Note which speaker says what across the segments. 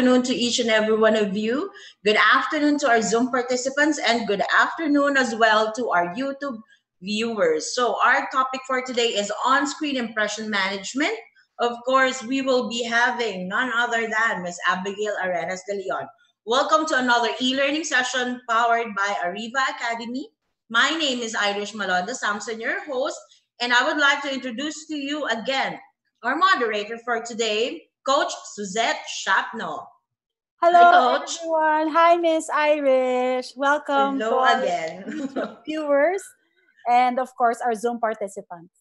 Speaker 1: afternoon to each and every one of you. Good afternoon to our Zoom participants, and good afternoon as well to our YouTube viewers. So, our topic for today is on screen impression management. Of course, we will be having none other than Ms. Abigail Arenas de Leon. Welcome to another e learning session powered by Arriva Academy. My name is Irish Malonda Samson, your host, and I would like to introduce to you again our moderator for today, Coach Suzette Shapno.
Speaker 2: Hello, Hi, Coach. everyone. Hi, Miss Irish. Welcome
Speaker 1: Hello again.
Speaker 2: viewers and, of course, our Zoom participants.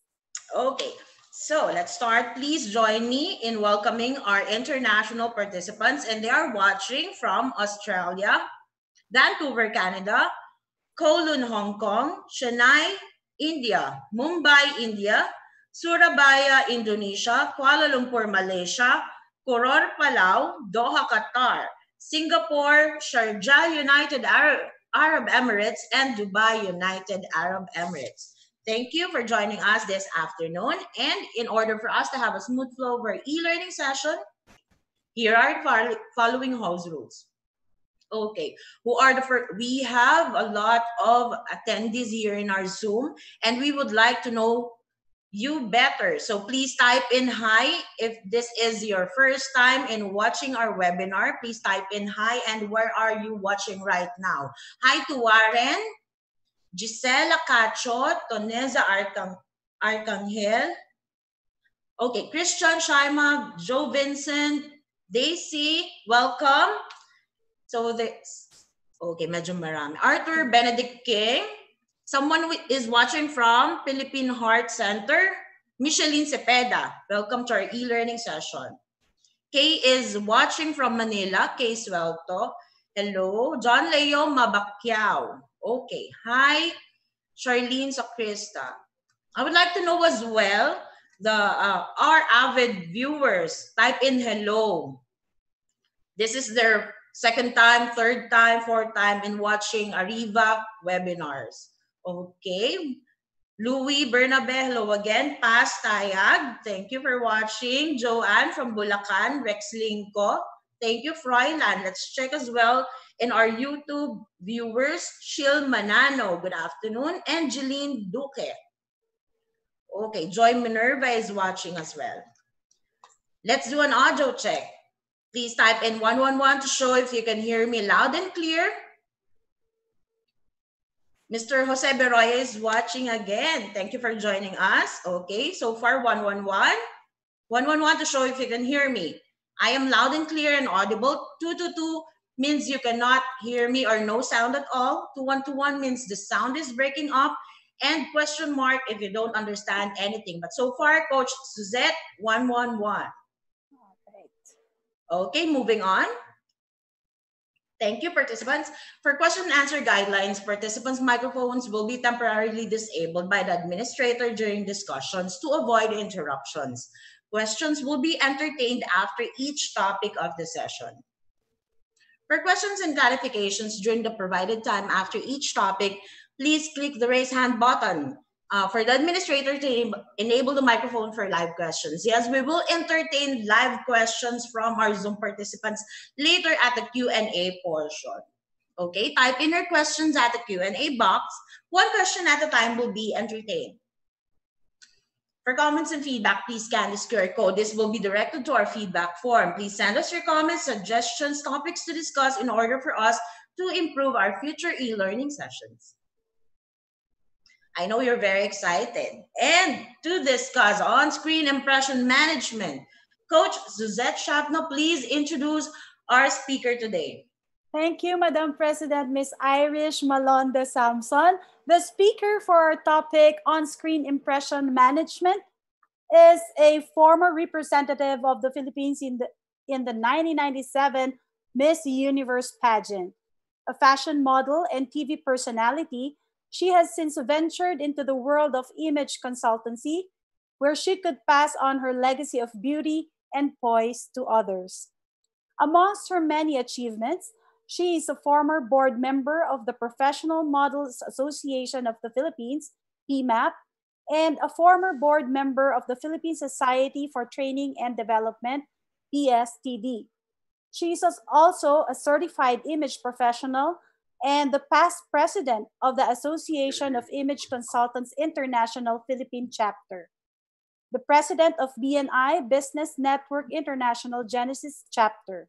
Speaker 1: Okay, so let's start. Please join me in welcoming our international participants, and they are watching from Australia, Vancouver, Canada, Kowloon, Hong Kong, Chennai, India, Mumbai, India, Surabaya, Indonesia, Kuala Lumpur, Malaysia, Koror, Palau, Doha, Qatar, Singapore, Sharjah, United Arab, Arab Emirates, and Dubai, United Arab Emirates. Thank you for joining us this afternoon. And in order for us to have a smooth flow of our e-learning session, here are the following house rules. Okay, who are the first? We have a lot of attendees here in our Zoom, and we would like to know you better. So please type in hi. If this is your first time in watching our webinar, please type in hi and where are you watching right now? Hi to Warren, Gisela Cacho, Toneza Arcang Arcangel. Okay, Christian Shaima, Joe Vincent, Daisy, welcome. So this, okay, medyo marami. Arthur Benedict King, Someone is watching from Philippine Heart Center. Micheline Cepeda, welcome to our e-learning session. Kay is watching from Manila. Kay Suelto. Hello. John Leo Mabacquiao. Okay. Hi, Charlene Sacrista. I would like to know as well, the uh, our avid viewers, type in hello. This is their second time, third time, fourth time in watching Arriva webinars. Okay. Louis Bernabe, hello again. Paz Tayag, thank you for watching. Joanne from Bulacan, Rex Linko. Thank you, Froilan. Let's check as well in our YouTube viewers. Shil Manano, good afternoon. And Jeline Duque. Okay, Joy Minerva is watching as well. Let's do an audio check. Please type in 111 to show if you can hear me loud and clear. Mr. Jose Beroya is watching again. Thank you for joining us. Okay, so far 111. 111 to show if you can hear me. I am loud and clear and audible. 222 means you cannot hear me or no sound at all. 2121 means the sound is breaking up. And question mark if you don't understand anything. But so far, Coach Suzette, 111. Okay, moving on. Thank you, participants. For question and answer guidelines, participants' microphones will be temporarily disabled by the administrator during discussions to avoid interruptions. Questions will be entertained after each topic of the session. For questions and clarifications during the provided time after each topic, please click the raise hand button uh, for the administrator to enable the microphone for live questions. Yes, we will entertain live questions from our Zoom participants later at the Q&A portion. Okay, type in your questions at the Q&A box. One question at a time will be entertained. For comments and feedback, please scan this QR code. This will be directed to our feedback form. Please send us your comments, suggestions, topics to discuss in order for us to improve our future e-learning sessions. I know you're very excited. And to discuss on-screen impression management, Coach Suzette Shapno, please introduce our speaker today.
Speaker 2: Thank you, Madam President, Miss Irish Malonda Samson. The speaker for our topic on-screen impression management is a former representative of the Philippines in the, in the 1997 Miss Universe pageant, a fashion model and TV personality she has since ventured into the world of image consultancy, where she could pass on her legacy of beauty and poise to others. Amongst her many achievements, she is a former board member of the Professional Models Association of the Philippines, PMAP, and a former board member of the Philippine Society for Training and Development, PSTD. She is also a certified image professional and the past president of the Association of Image Consultants International Philippine Chapter, the president of BNI Business Network International Genesis Chapter.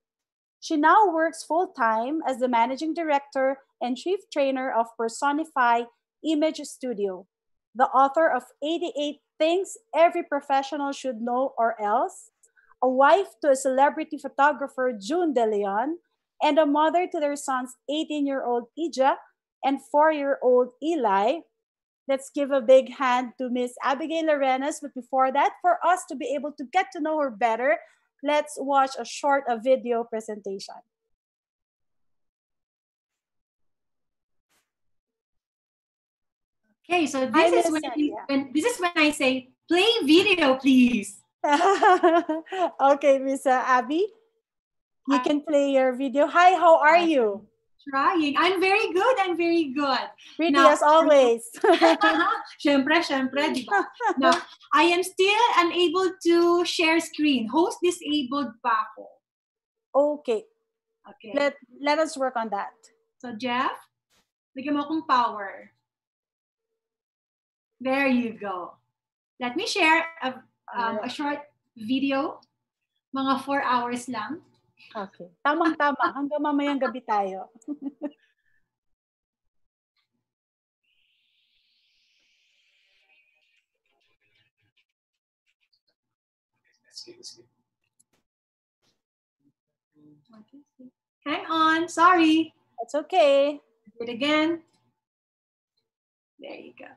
Speaker 2: She now works full time as the managing director and chief trainer of Personify Image Studio, the author of 88 Things Every Professional Should Know or Else, a wife to a celebrity photographer, June De Leon, and a mother to their sons, 18 year old Ija and 4 year old Eli. Let's give a big hand to Miss Abigail Arenas. But before that, for us to be able to get to know her better, let's watch a short a video presentation.
Speaker 3: Okay, so this is when, yeah. when this is when I say play video, please.
Speaker 2: okay, Miss Abby. You can play your video. Hi, how are you?
Speaker 3: Trying. I'm very good. I'm very good.
Speaker 2: Pretty now, as always.
Speaker 3: syempre, syempre, di ba? Now, I am still unable to share screen. Host disabled pa ako.
Speaker 2: Okay. Okay. Let, let us work on that.
Speaker 3: So, Jeff, bigyan mo akong power. There you go. Let me share a, um, a short video. Mga four hours lang.
Speaker 2: Okay. Tamang-tama. Hanggang mamayang gabi tayo.
Speaker 3: Hang on. Sorry.
Speaker 2: That's okay.
Speaker 3: Do it again. There you go.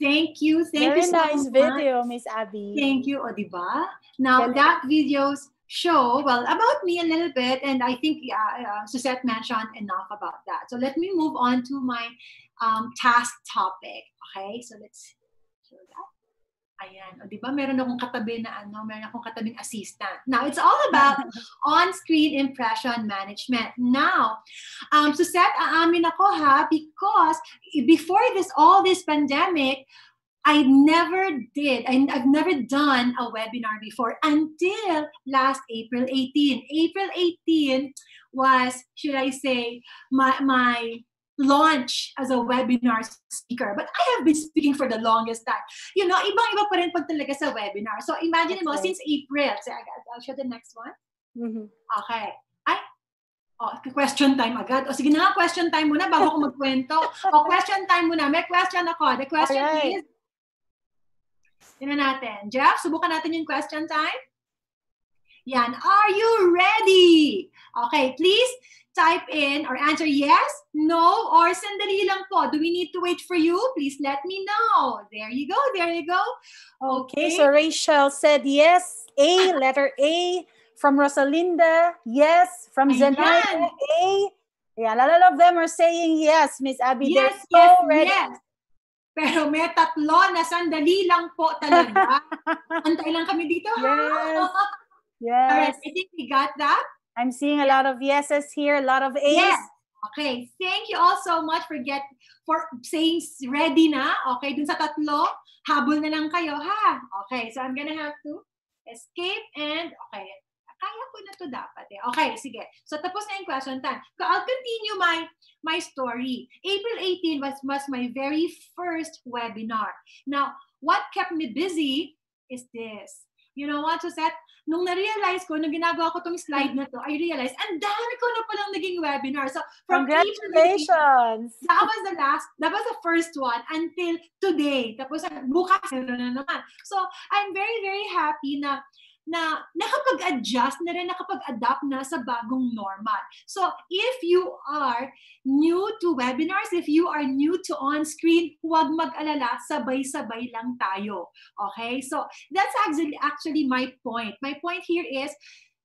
Speaker 3: Thank you. Thank
Speaker 2: Very
Speaker 3: you
Speaker 2: so nice much. video, Miss Abby.
Speaker 3: Thank you, Odiba. Now, that videos show, well, about me a little bit, and I think uh, uh, Suzette mentioned enough about that. So let me move on to my um, task topic. Okay, so let's. Ayan. O, di ba? Meron akong katabi na ano, meron akong katabing assistant. Now, it's all about on-screen impression management. Now, um, Suzette, aamin ako ha, because before this, all this pandemic, I never did, I, I've never done a webinar before until last April 18. April 18 was, should I say, my, my launch as a webinar speaker. But I have been speaking for the longest time. You know, ibang-iba pa rin pag talaga sa webinar. So imagine mo, since April, so I'll show the next one. Mm-hmm. Okay. Ay, oh, question time agad. O sige na nga, question time muna bago ko magkwento. o question time muna. May question ako. The question right. is, Tingnan natin. Jeff, subukan natin yung question time. Yan. Are you ready? Okay, please type in or answer yes, no, or sandali lang po. Do we need to wait for you? Please let me know. There you go. There you go.
Speaker 2: Okay, okay so Rachel said yes. A, letter A. From Rosalinda, yes. From Zenaya, A. Yeah, a lot of them are saying yes, Miss Abby.
Speaker 3: Yes, so yes, ready. yes. Pero may tatlo na sandali lang po talaga. Antay lang kami dito.
Speaker 2: Yes. Yes.
Speaker 3: All right, I think we got that.
Speaker 2: I'm seeing a lot of yeses here, a lot of A's.
Speaker 3: Yes. Okay. Thank you all so much for get for saying ready na. Okay, dun sa tatlo, habol na lang kayo, ha? Okay, so I'm gonna have to escape and okay. Kaya ko na to dapat eh. Okay, sige. So tapos na yung question time. So I'll continue my my story. April 18 was, was my very first webinar. Now, what kept me busy is this. You know what, Suzette? Nung na-realize ko, nung ginagawa ko tong slide na to, I realized, ang dami ko na palang naging webinar. So,
Speaker 2: from Congratulations!
Speaker 3: April, that was the last, that was the first one until today. Tapos, bukas na naman. So, I'm very, very happy na na nakapag-adjust na rin, nakapag-adapt na sa bagong normal. So if you are new to webinars, if you are new to on-screen, huwag mag-alala, sabay-sabay lang tayo. Okay? So that's actually, actually my point. My point here is,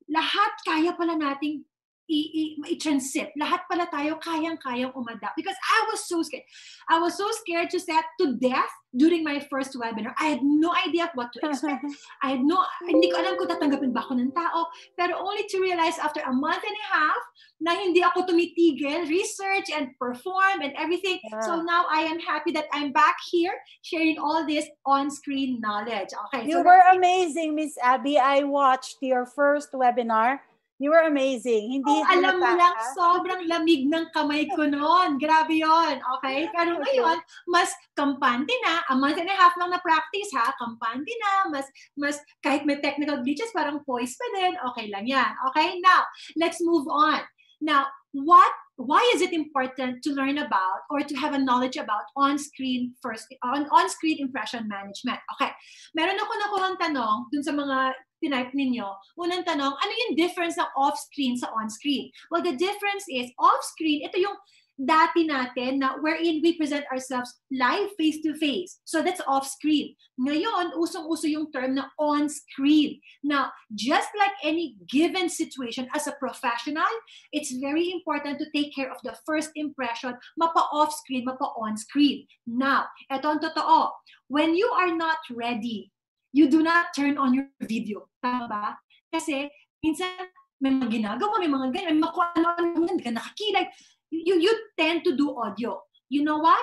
Speaker 3: lahat kaya pala nating i-transit. Lahat pala tayo kayang-kayang umadapt. Because I was so scared. I was so scared to set to death during my first webinar. I had no idea what to expect. I had no, hindi ko alam kung tatanggapin ba ako ng tao. Pero only to realize after a month and a half na hindi ako tumitigil, research and perform and everything. Yeah. So now I am happy that I'm back here sharing all this on-screen knowledge. Okay.
Speaker 2: You so were amazing, Miss Abby. I watched your first webinar You were amazing. Hindi
Speaker 3: oh, alam mo lang, sobrang lamig ng kamay ko noon. Grabe yon Okay? Pero ngayon, mas kampante na. A month and a half lang na practice, ha? Kampante na. Mas, mas kahit may technical glitches, parang poise pa din. Okay lang yan. Okay? Now, let's move on. Now, what why is it important to learn about or to have a knowledge about on-screen first on on-screen impression management? Okay. Meron ako nakuha tanong dun sa mga tinype ninyo, unang tanong, ano yung difference ng off-screen sa on-screen? Well, the difference is, off-screen, ito yung dati natin na wherein we present ourselves live face-to-face. So that's off-screen. Ngayon, usong-uso yung term na on-screen. Now, just like any given situation as a professional, it's very important to take care of the first impression, mapa-off-screen, mapa-on-screen. Now, eto ang totoo. When you are not ready you do not turn on your video. Tama ba? Kasi, minsan, may mga ginagawa, may mga ganyan, may ano-ano, hindi ka nakakilay. You, you tend to do audio. You know what?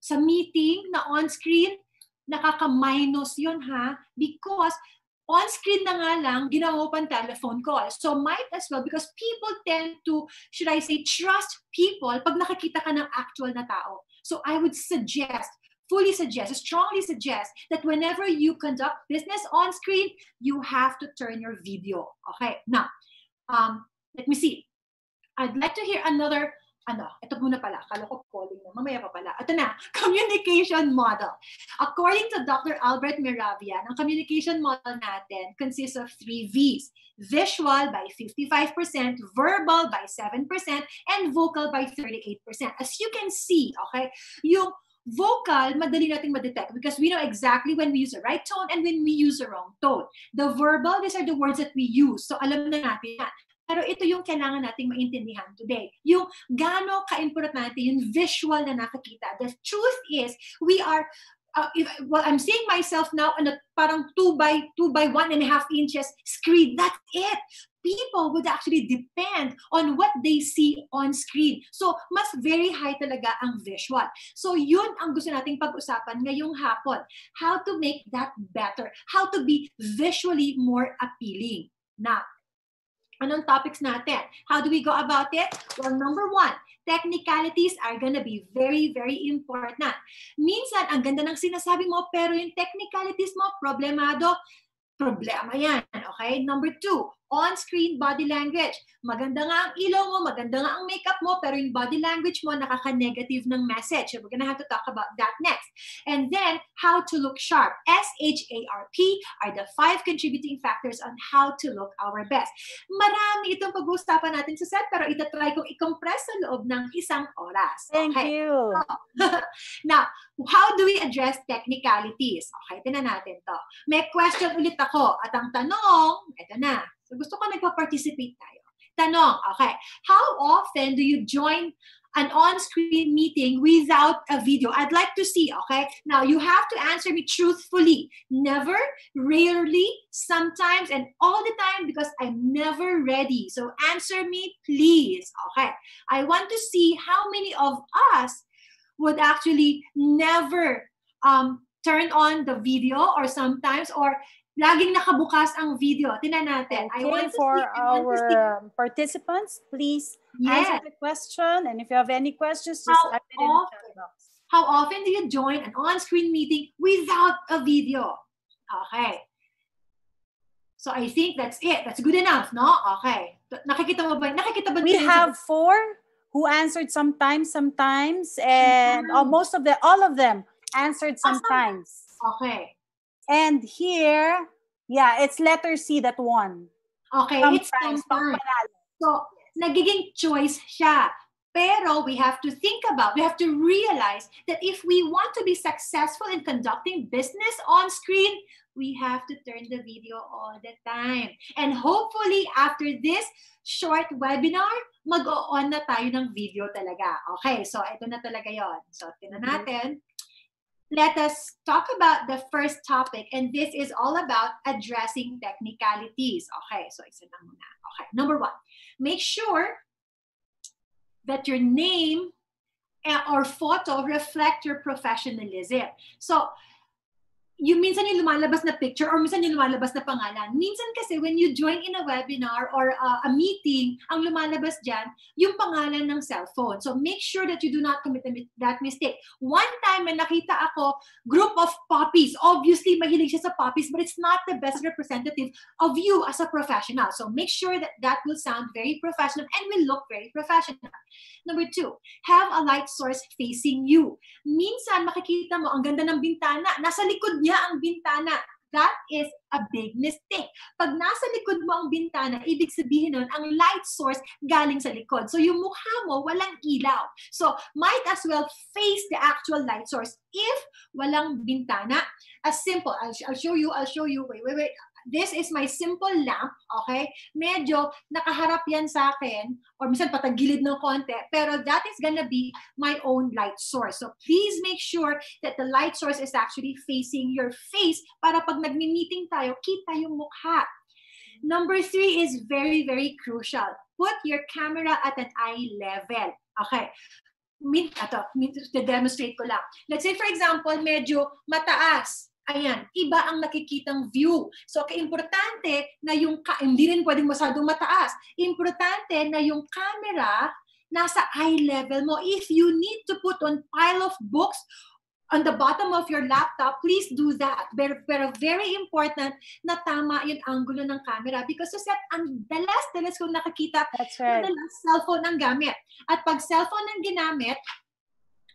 Speaker 3: Sa meeting na on-screen, nakaka-minus yun ha? Because on-screen na nga lang, ginawa pa telephone call. So might as well, because people tend to, should I say, trust people pag nakakita ka ng actual na tao. So I would suggest, fully suggest, strongly suggest that whenever you conduct business on screen, you have to turn your video. Okay, now, um, let me see. I'd like to hear another, ano, ito muna pala, kala ko calling na, mamaya pa pala. Ito na, communication model. According to Dr. Albert Miravian, ang communication model natin consists of three V's. Visual by 55%, verbal by 7%, and vocal by 38%. As you can see, okay, yung Vocal, madali nating ma-detect because we know exactly when we use the right tone and when we use the wrong tone. The verbal, these are the words that we use. So alam na natin yan. Pero ito yung kailangan nating maintindihan today. Yung gaano ka-importante yung visual na nakakita. The truth is, we are uh, if, well, I'm seeing myself now on a parang two by two by one and a half inches screen. That's it people would actually depend on what they see on screen. So, mas very high talaga ang visual. So, yun ang gusto nating pag-usapan ngayong hapon. How to make that better. How to be visually more appealing. Now, anong topics natin? How do we go about it? Well, number one, technicalities are gonna be very, very important. Minsan, ang ganda ng sinasabi mo, pero yung technicalities mo, problemado, problema yan. Okay? Number two, on-screen body language. Maganda nga ang ilaw mo, maganda nga ang makeup mo, pero yung body language mo nakaka-negative ng message. So we're gonna have to talk about that next. And then, how to look sharp. S-H-A-R-P are the five contributing factors on how to look our best. Marami itong pag-uusapan natin sa set, pero itatry kong i-compress sa loob ng isang oras.
Speaker 2: Thank okay. you.
Speaker 3: Now, how do we address technicalities? Okay, tinan natin to. May question ulit ako. At ang tanong, ito na gusto ko nagpa-participate tayo. Tanong, okay, how often do you join an on-screen meeting without a video? I'd like to see, okay? Now, you have to answer me truthfully. Never, rarely, sometimes, and all the time because I'm never ready. So answer me, please, okay? I want to see how many of us would actually never um, turn on the video or sometimes or laging nakabukas ang video. Tinan natin.
Speaker 2: Okay, I want for see, our um, participants, please yes. answer the question. And if you have any questions, just
Speaker 3: how type it in the chat box. How often do you join an on-screen meeting without a video? Okay. So I think that's it. That's good enough, no? Okay. Nakikita mo ba? Nakikita ba?
Speaker 2: We have four who answered sometimes, sometimes, and mm-hmm. most of the, all of them answered sometimes.
Speaker 3: Okay.
Speaker 2: And here, Yeah, it's letter C that won.
Speaker 3: Okay,
Speaker 2: Tom
Speaker 3: it's
Speaker 2: panalo.
Speaker 3: So, nagiging choice siya. Pero we have to think about, we have to realize that if we want to be successful in conducting business on screen, we have to turn the video all the time. And hopefully, after this short webinar, mag-on na tayo ng video talaga. Okay, so ito na talaga yon. So, tingnan natin. Let us talk about the first topic, and this is all about addressing technicalities. Okay, so isa na muna. Okay, number one, make sure that your name eh, or photo reflect your professionalism. So, yung minsan yung lumalabas na picture or minsan yung lumalabas na pangalan. Minsan kasi when you join in a webinar or uh, a meeting, ang lumalabas dyan, yung pangalan ng cellphone. So make sure that you do not commit that mistake. One time may nakita ako, group of puppies. Obviously, mahilig siya sa puppies, but it's not the best representative of you as a professional. So make sure that that will sound very professional and will look very professional. Number two, have a light source facing you. Minsan makikita mo, ang ganda ng bintana, nasa likod niya ang bintana. That is a big mistake. Pag nasa likod mo ang bintana, ibig sabihin nun, ang light source galing sa likod. So yung mukha mo, walang ilaw. So might as well face the actual light source if walang bintana. As simple, I'll, I'll show you, I'll show you, wait, wait, wait. This is my simple lamp, okay? Medyo nakaharap yan sa akin, or minsan patagilid ng konti, pero that is gonna be my own light source. So please make sure that the light source is actually facing your face para pag nagmi-meeting tayo, kita yung mukha. Number three is very, very crucial. Put your camera at an eye level. Okay. Min, ato, min, demonstrate ko lang. Let's say, for example, medyo mataas. Ayan, iba ang nakikitang view. So, kaimportante na yung, hindi rin pwedeng masyadong mataas. Importante na yung camera nasa eye level mo. If you need to put on pile of books on the bottom of your laptop, please do that. Pero, pero very important na tama yung angulo ng camera because set, ang dalas-dalas kong nakakita,
Speaker 2: That's right.
Speaker 3: madalas cellphone ang gamit. At pag cellphone ang ginamit,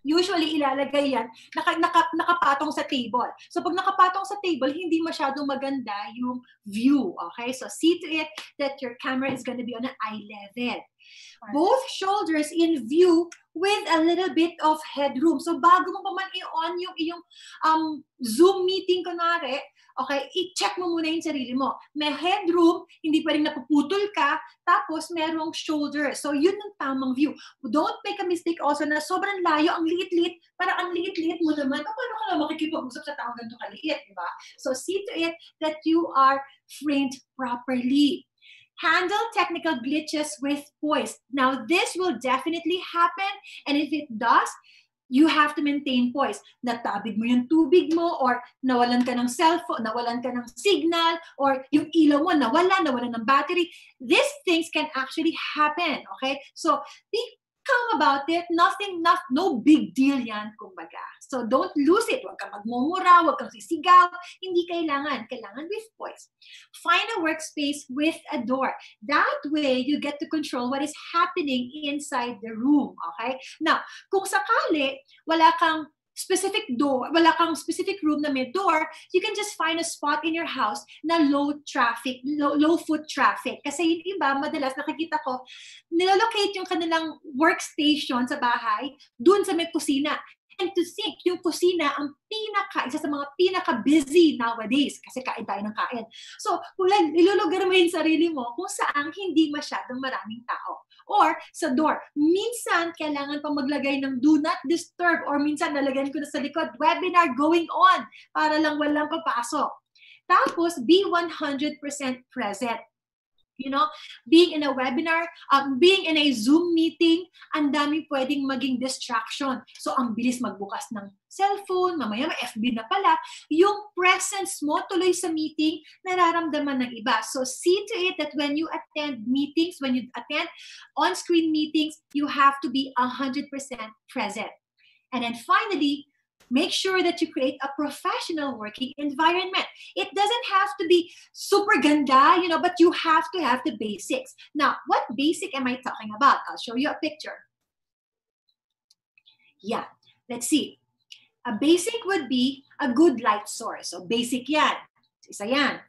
Speaker 3: usually ilalagay yan, naka, naka, nakapatong sa table. So pag nakapatong sa table, hindi masyadong maganda yung view. Okay? So see to it that your camera is going to be on an eye level. Both shoulders in view with a little bit of headroom. So bago mo pa man i-on yung iyong um, Zoom meeting kunwari, okay, i-check mo muna yung sarili mo. May headroom, hindi pa rin napuputol ka, tapos merong shoulder. So yun ang tamang view. Don't make a mistake also na sobrang layo, ang liit-liit, para ang liit-liit mo naman, paano ka na makikipag-usap sa taong ganito kaliit, di ba? So see to it that you are framed properly. Handle technical glitches with poise. Now, this will definitely happen, and if it does, you have to maintain poise. Natabig mo yung tubig mo, or nawalan ka ng cellphone, nawalan ka ng signal, or yung ilaw mo nawala, nawalan ng battery. These things can actually happen, okay? So, be calm about it. Nothing, not, no big deal yan, kumbaga. So, don't lose it. Huwag kang magmumura, huwag kang sisigaw. Hindi kailangan. Kailangan with poise. Find a workspace with a door. That way, you get to control what is happening inside the room, okay? Now, kung sakali, wala kang specific door, wala kang specific room na may door, you can just find a spot in your house na low traffic, low, low foot traffic. Kasi yung iba, madalas nakikita ko, nilolocate yung kanilang workstation sa bahay dun sa may kusina. And to think, yung kusina, ang pinaka, isa sa mga pinaka-busy nowadays kasi kain tayo ng kain. So, kung ilulugar mo yung sarili mo kung saan hindi masyadong maraming tao. Or sa door, minsan kailangan pa maglagay ng do not disturb or minsan nalagyan ko na sa likod, webinar going on para lang walang papasok. Tapos, be 100% present. You know, being in a webinar, um, being in a Zoom meeting, ang daming pwedeng maging distraction. So, ang bilis magbukas ng cellphone, mamaya may FB na pala. Yung presence mo tuloy sa meeting, nararamdaman ng iba. So, see to it that when you attend meetings, when you attend on-screen meetings, you have to be 100% present. And then finally, make sure that you create a professional working environment. It doesn't have to be super ganda, you know, but you have to have the basics. Now, what basic am I talking about? I'll show you a picture. Yeah, let's see. A basic would be a good light source. So basic yan. Isa yan.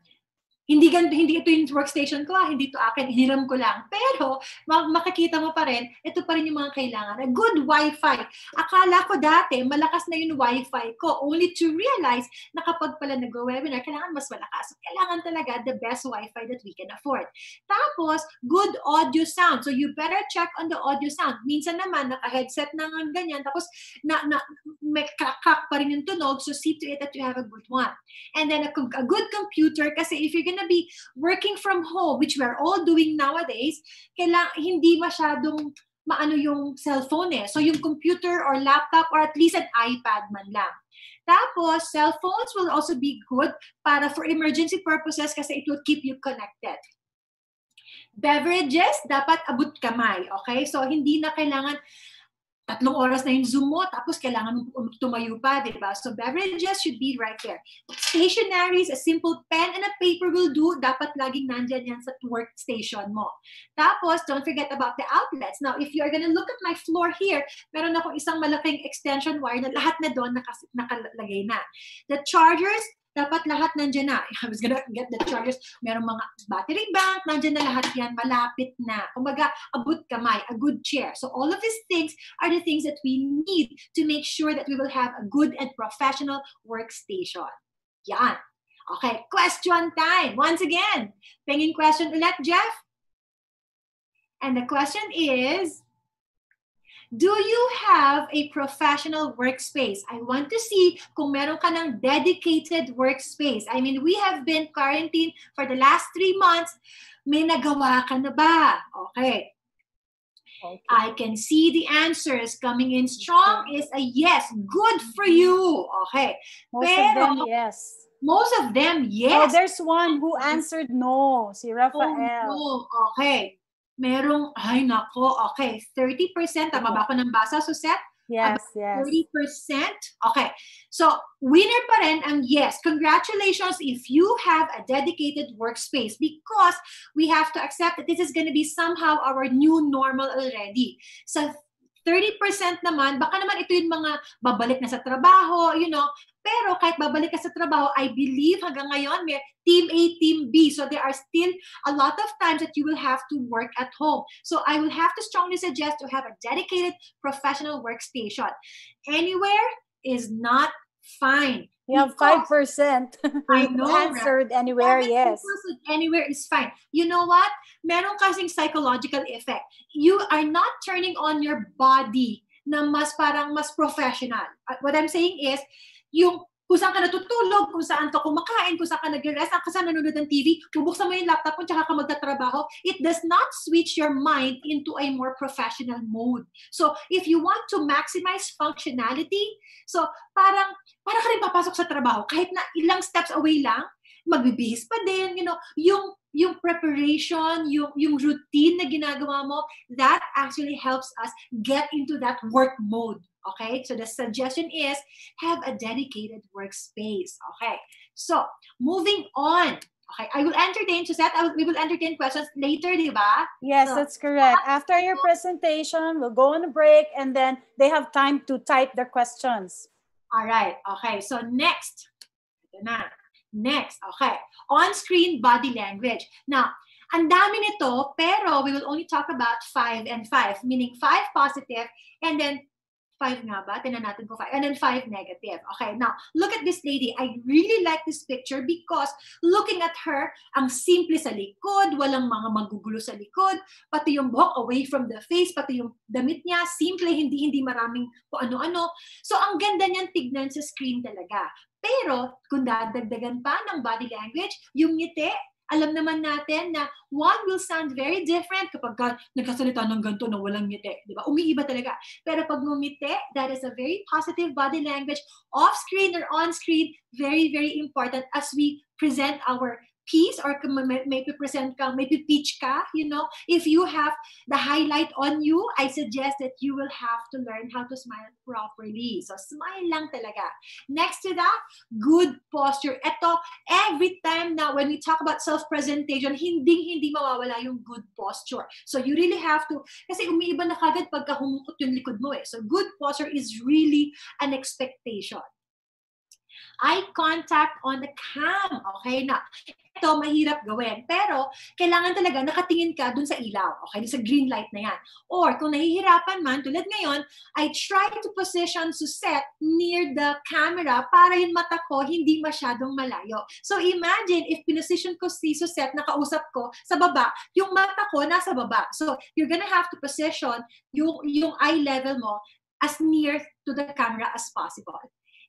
Speaker 3: Hindi ganito, hindi ito yung workstation ko, ah, hindi to akin, hiniram ko lang. Pero, makikita mo pa rin, ito pa rin yung mga kailangan. A good Wi-Fi. Akala ko dati, malakas na yung Wi-Fi ko, only to realize na kapag pala nag-webinar, kailangan mas malakas. Kailangan talaga the best Wi-Fi that we can afford. Tapos, good audio sound. So, you better check on the audio sound. Minsan naman, naka-headset na nga ganyan, tapos na, na, may crack pa rin yung tunog, so see to it that you have a good one. And then, a, a good computer, kasi if you're gonna gonna be working from home, which we're all doing nowadays, kailang, hindi masyadong maano yung cellphone eh. So yung computer or laptop or at least an iPad man lang. Tapos, cell phones will also be good para for emergency purposes kasi it will keep you connected. Beverages, dapat abot kamay, okay? So, hindi na kailangan tatlong oras na yung Zoom mo, tapos kailangan mo tumayo pa, di ba? So beverages should be right there. Stationaries, a simple pen and a paper will do. Dapat laging nandyan yan sa workstation mo. Tapos, don't forget about the outlets. Now, if you're gonna look at my floor here, meron akong isang malaking extension wire na lahat na doon nakalagay na. The chargers, dapat lahat nandiyan na. I was gonna get the chargers. Merong mga battery bank, nandiyan na lahat yan, malapit na. Kumbaga, abot kamay, a good chair. So all of these things are the things that we need to make sure that we will have a good and professional workstation. Yan. Okay, question time. Once again, pinging question ulit, Jeff. And the question is, Do you have a professional workspace? I want to see kung meron ka ng dedicated workspace. I mean, we have been quarantined for the last three months. May nagawa ka na ba? Okay. Okay. I can see the answers coming in strong is a yes. Good for you. Okay.
Speaker 2: Most Pero, of them, yes.
Speaker 3: Most of them, yes.
Speaker 2: Oh, there's one who answered no. Si Rafael.
Speaker 3: Oh, no. Okay merong, ay nako, okay, 30%, tama ba ako ng basa, Susette?
Speaker 2: Yes,
Speaker 3: About yes. 30%? Okay. So, winner pa rin ang yes. Congratulations if you have a dedicated workspace because we have to accept that this is going to be somehow our new normal already. So, 30% naman, baka naman ito yung mga babalik na sa trabaho, you know, pero kahit babalik ka sa trabaho, I believe hanggang ngayon may team A, team B. So there are still a lot of times that you will have to work at home. So I will have to strongly suggest to have a dedicated professional workstation. Anywhere is not fine.
Speaker 2: You have five percent.
Speaker 3: I know.
Speaker 2: Answered right? anywhere, yes.
Speaker 3: Anywhere is fine. You know what? Meron kasing psychological effect. You are not turning on your body na mas parang mas professional. What I'm saying is, yung kung saan ka natutulog, kung saan ka kumakain, kung saan ka nag-rest, kung saan nanonood ng TV, bubuksan mo yung laptop mo, tsaka ka magtatrabaho, it does not switch your mind into a more professional mode. So, if you want to maximize functionality, so parang, para ka rin papasok sa trabaho, kahit na ilang steps away lang, magbibihis pa din, you know, yung yung preparation, yung, yung routine na ginagawa mo, that actually helps us get into that work mode. Okay, so the suggestion is have a dedicated workspace. Okay, so moving on. Okay, I will entertain, Suzette, I will, we will entertain questions later, di ba?
Speaker 2: Yes, so, that's correct. After your presentation, we'll go on a break and then they have time to type their questions.
Speaker 3: All right, okay. So next, next, okay. On-screen body language. Now, ang dami nito, pero we will only talk about five and five, meaning five positive and then Five nga ba? Tinan natin ko five. And then five negative. Okay, now, look at this lady. I really like this picture because looking at her, ang simple sa likod, walang mga magugulo sa likod, pati yung buhok away from the face, pati yung damit niya, simple, hindi hindi maraming kung ano-ano. So, ang ganda niyan tignan sa screen talaga. Pero, kung dadagdagan pa ng body language, yung ngiti, alam naman natin na one will sound very different kapag ka nagkasalita ng ganito na walang ngiti. Di ba? Umiiba talaga. Pero pag ngumiti, that is a very positive body language off-screen or on-screen, very, very important as we present our piece or may present ka, may pitch ka, you know, if you have the highlight on you, I suggest that you will have to learn how to smile properly. So, smile lang talaga. Next to that, good posture. Ito, every time now when we talk about self-presentation, hindi hindi mawawala yung good posture. So, you really have to, kasi umiiba na kagad pagka humukot yung likod mo eh. So, good posture is really an expectation eye contact on the cam. Okay, now ito, mahirap gawin. Pero, kailangan talaga nakatingin ka dun sa ilaw. Okay? Sa green light na yan. Or, kung nahihirapan man, tulad ngayon, I try to position Suset near the camera para yung mata ko hindi masyadong malayo. So, imagine if pinosisyon ko si Suset, nakausap ko sa baba, yung mata ko nasa baba. So, you're gonna have to position yung, yung eye level mo as near to the camera as possible.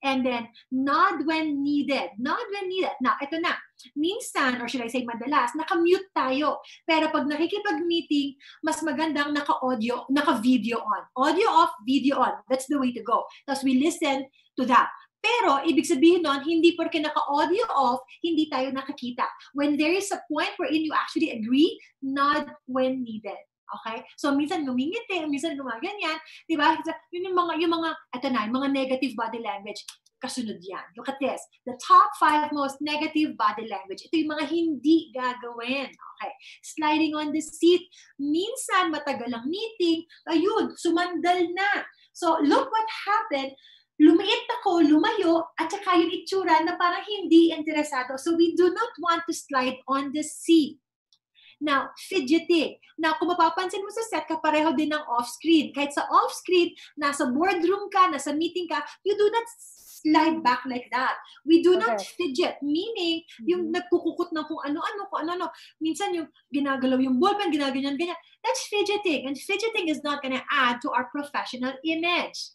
Speaker 3: And then, nod when needed. Nod when needed. Now, ito na. Minsan, or should I say madalas, naka-mute tayo. Pero pag nakikipag-meeting, mas magandang naka-audio, naka-video on. Audio off, video on. That's the way to go. Tapos we listen to that. Pero, ibig sabihin nun, hindi porque naka-audio off, hindi tayo nakakita. When there is a point wherein you actually agree, nod when needed. Okay? So, minsan ngumingiti, minsan gumaganyan. Di ba? Yun yung mga, yung mga, eto na, yung mga negative body language. Kasunod yan. Look at this. The top five most negative body language. Ito yung mga hindi gagawin. Okay. Sliding on the seat. Minsan, matagal ang meeting. Ayun, sumandal na. So, look what happened lumiit ako, lumayo, at saka yung itsura na parang hindi interesado. So we do not want to slide on the seat. Now, fidgeting. Now, kung mapapansin mo sa set, kapareho din ng off-screen. Kahit sa off-screen, nasa boardroom ka, nasa meeting ka, you do not slide back like that. We do not fidget, meaning yung mm-hmm. nagkukukot ng kung ano-ano, kung ano-ano. Minsan yung ginagalaw yung ballpen, ginaganyan, ganyan. That's fidgeting. And fidgeting is not gonna add to our professional image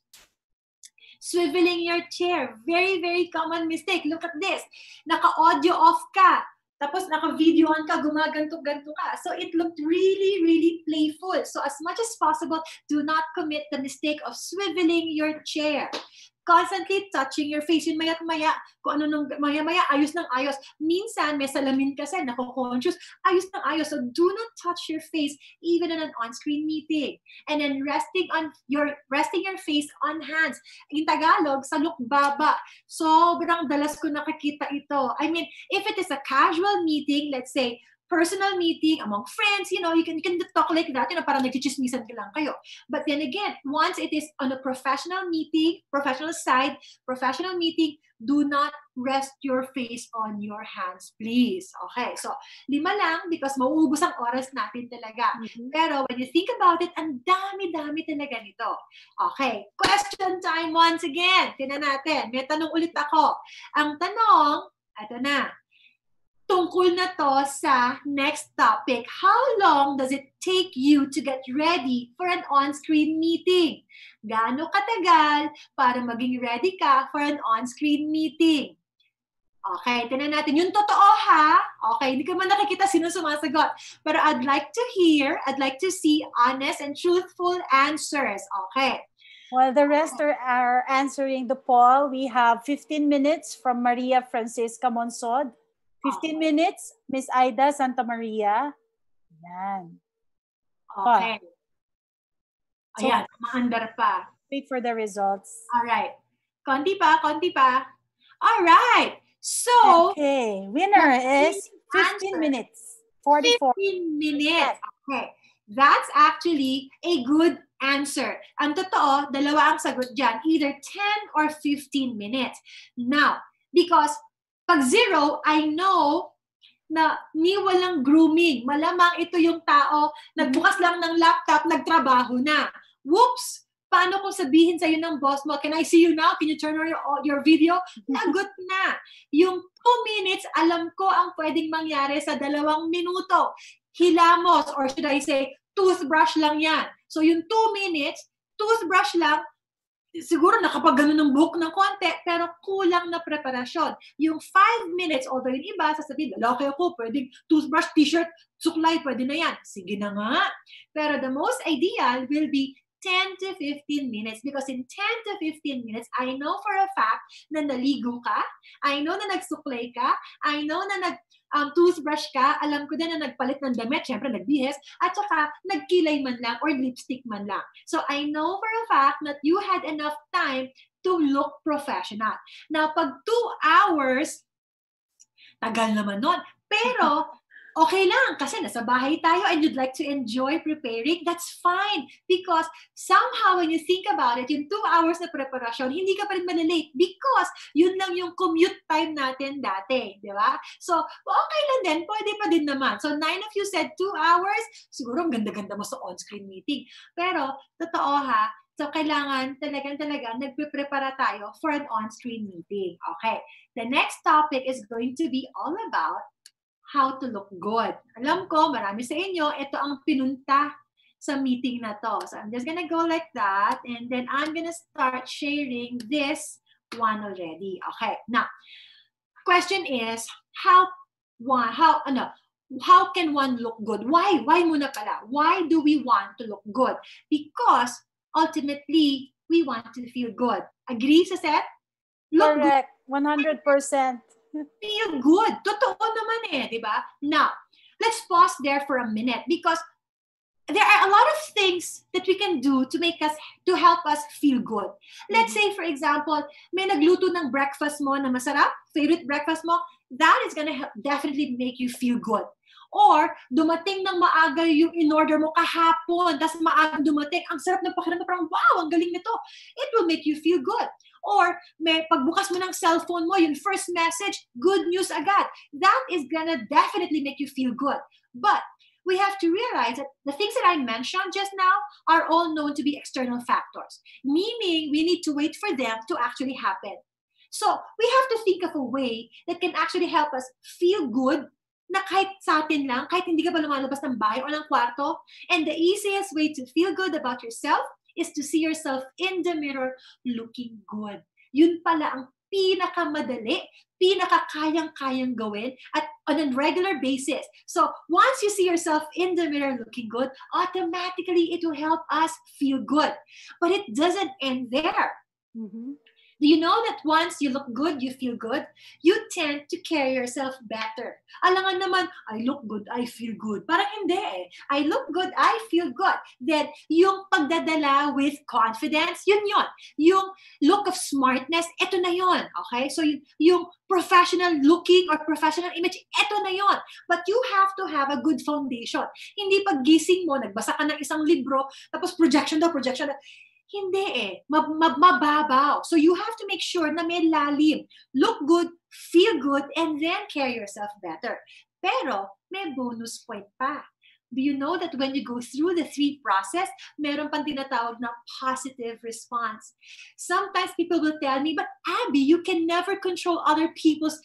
Speaker 3: swiveling your chair. Very, very common mistake. Look at this. Naka-audio off ka. Tapos naka-videoan ka, gumaganto-ganto ka. So it looked really, really playful. So as much as possible, do not commit the mistake of swiveling your chair constantly touching your face. Yun maya maya, kung ano nung maya maya, ayos ng ayos. Minsan, may salamin kasi, nako-conscious, ayos ng ayos. So do not touch your face even in an on-screen meeting. And then resting on your, resting your face on hands. In Tagalog, saluk baba. Sobrang dalas ko nakakita ito. I mean, if it is a casual meeting, let's say, personal meeting among friends, you know, you can, you can talk like that, you know, parang nagchichismisan ka lang kayo. But then again, once it is on a professional meeting, professional side, professional meeting, do not rest your face on your hands, please. Okay, so lima lang because mauubos ang oras natin talaga. Mm-hmm. Pero when you think about it, ang dami-dami talaga nito. Okay, question time once again. Tingnan natin. May tanong ulit ako. Ang tanong, ito na tungkol na to sa next topic. How long does it take you to get ready for an on-screen meeting? Gaano katagal para maging ready ka for an on-screen meeting? Okay, tinan natin. Yung totoo ha. Okay, hindi ka man nakikita sino sumasagot. But I'd like to hear, I'd like to see honest and truthful answers. Okay.
Speaker 2: While the rest are, are answering the poll, we have 15 minutes from Maria Francisca Monsod. 15 minutes, Miss Aida Santa Maria. Yan.
Speaker 3: Okay. So, Ayan, maandar pa.
Speaker 2: Wait for the results.
Speaker 3: All right. Konti pa, konti pa. All right. So,
Speaker 2: okay. Winner is 15 answer. minutes. 44.
Speaker 3: 15 minutes. Okay. That's actually a good answer. Ang totoo, dalawa ang sagot dyan. Either 10 or 15 minutes. Now, because pag zero, I know na ni walang grooming. Malamang ito yung tao, nagbukas lang ng laptop, nagtrabaho na. Whoops! Paano kung sabihin sa'yo ng boss mo, can I see you now? Can you turn on your, your video? Lagot na. Yung two minutes, alam ko ang pwedeng mangyari sa dalawang minuto. Hilamos, or should I say, toothbrush lang yan. So yung two minutes, toothbrush lang, siguro nakapag ng book ng konti, pero kulang na preparasyon. Yung five minutes, although yung iba, sasabihin, lalaki ako, pwedeng toothbrush, t-shirt, suklay, pwede na yan. Sige na nga. Pero the most ideal will be 10 to 15 minutes because in 10 to 15 minutes, I know for a fact na naligo ka, I know na nagsuklay ka, I know na nag um, toothbrush ka, alam ko din na nagpalit ng damit, syempre nagbihis, at saka nagkilay man lang or lipstick man lang. So I know for a fact that you had enough time to look professional. Now, pag two hours, tagal naman nun. Pero, okay lang kasi nasa bahay tayo and you'd like to enjoy preparing, that's fine. Because somehow when you think about it, yung two hours na preparasyon, hindi ka pa rin malilate because yun lang yung commute time natin dati, di ba? So, okay lang din, pwede pa din naman. So, nine of you said two hours, siguro ang ganda-ganda mo sa on-screen meeting. Pero, totoo ha, So, kailangan talagang talaga nagpe-prepara tayo for an on-screen meeting. Okay. The next topic is going to be all about how to look good. Alam ko, marami sa inyo, ito ang pinunta sa meeting na to. So I'm just gonna go like that and then I'm gonna start sharing this one already. Okay, now, question is, how, one, how, ano, how can one look good? Why? Why muna pala? Why do we want to look good? Because ultimately, we want to feel good. Agree sa set?
Speaker 2: Look Correct. Good. 100%
Speaker 3: feel good. Totoo naman eh, di ba? Now, let's pause there for a minute because there are a lot of things that we can do to make us to help us feel good. Let's mm-hmm. say for example, may nagluto ng breakfast mo na masarap, favorite breakfast mo, that is gonna help, definitely make you feel good. Or, dumating ng maaga yung in-order mo kahapon, tapos maaga dumating, ang sarap ng pakiramdam, parang wow, ang galing nito. It will make you feel good. Or, may pagbukas mo ng cellphone mo, yung first message, good news agad. That is gonna definitely make you feel good. But, we have to realize that the things that I mentioned just now are all known to be external factors, meaning we need to wait for them to actually happen. So we have to think of a way that can actually help us feel good na kahit sa atin lang, kahit hindi ka pa lumalabas ng bahay o ng kwarto, and the easiest way to feel good about yourself is to see yourself in the mirror looking good. Yun pala ang pinakamadali, pinakakayang-kayang gawin at on a regular basis. So once you see yourself in the mirror looking good, automatically it will help us feel good. But it doesn't end there. Mm-hmm. Do you know that once you look good, you feel good? You tend to carry yourself better. Alangan naman, I look good, I feel good. Parang hindi eh. I look good, I feel good. Then, yung pagdadala with confidence, yun yun. Yung look of smartness, ito na yun. Okay? So, yung, professional looking or professional image, ito na yon. But you have to have a good foundation. Hindi pag gising mo, nagbasa ka ng isang libro, tapos projection daw, projection daw hindi eh. Mababaw. So you have to make sure na may lalim. Look good, feel good, and then carry yourself better. Pero may bonus point pa. Do you know that when you go through the three process, meron pang tinatawag na positive response. Sometimes people will tell me, but Abby, you can never control other people's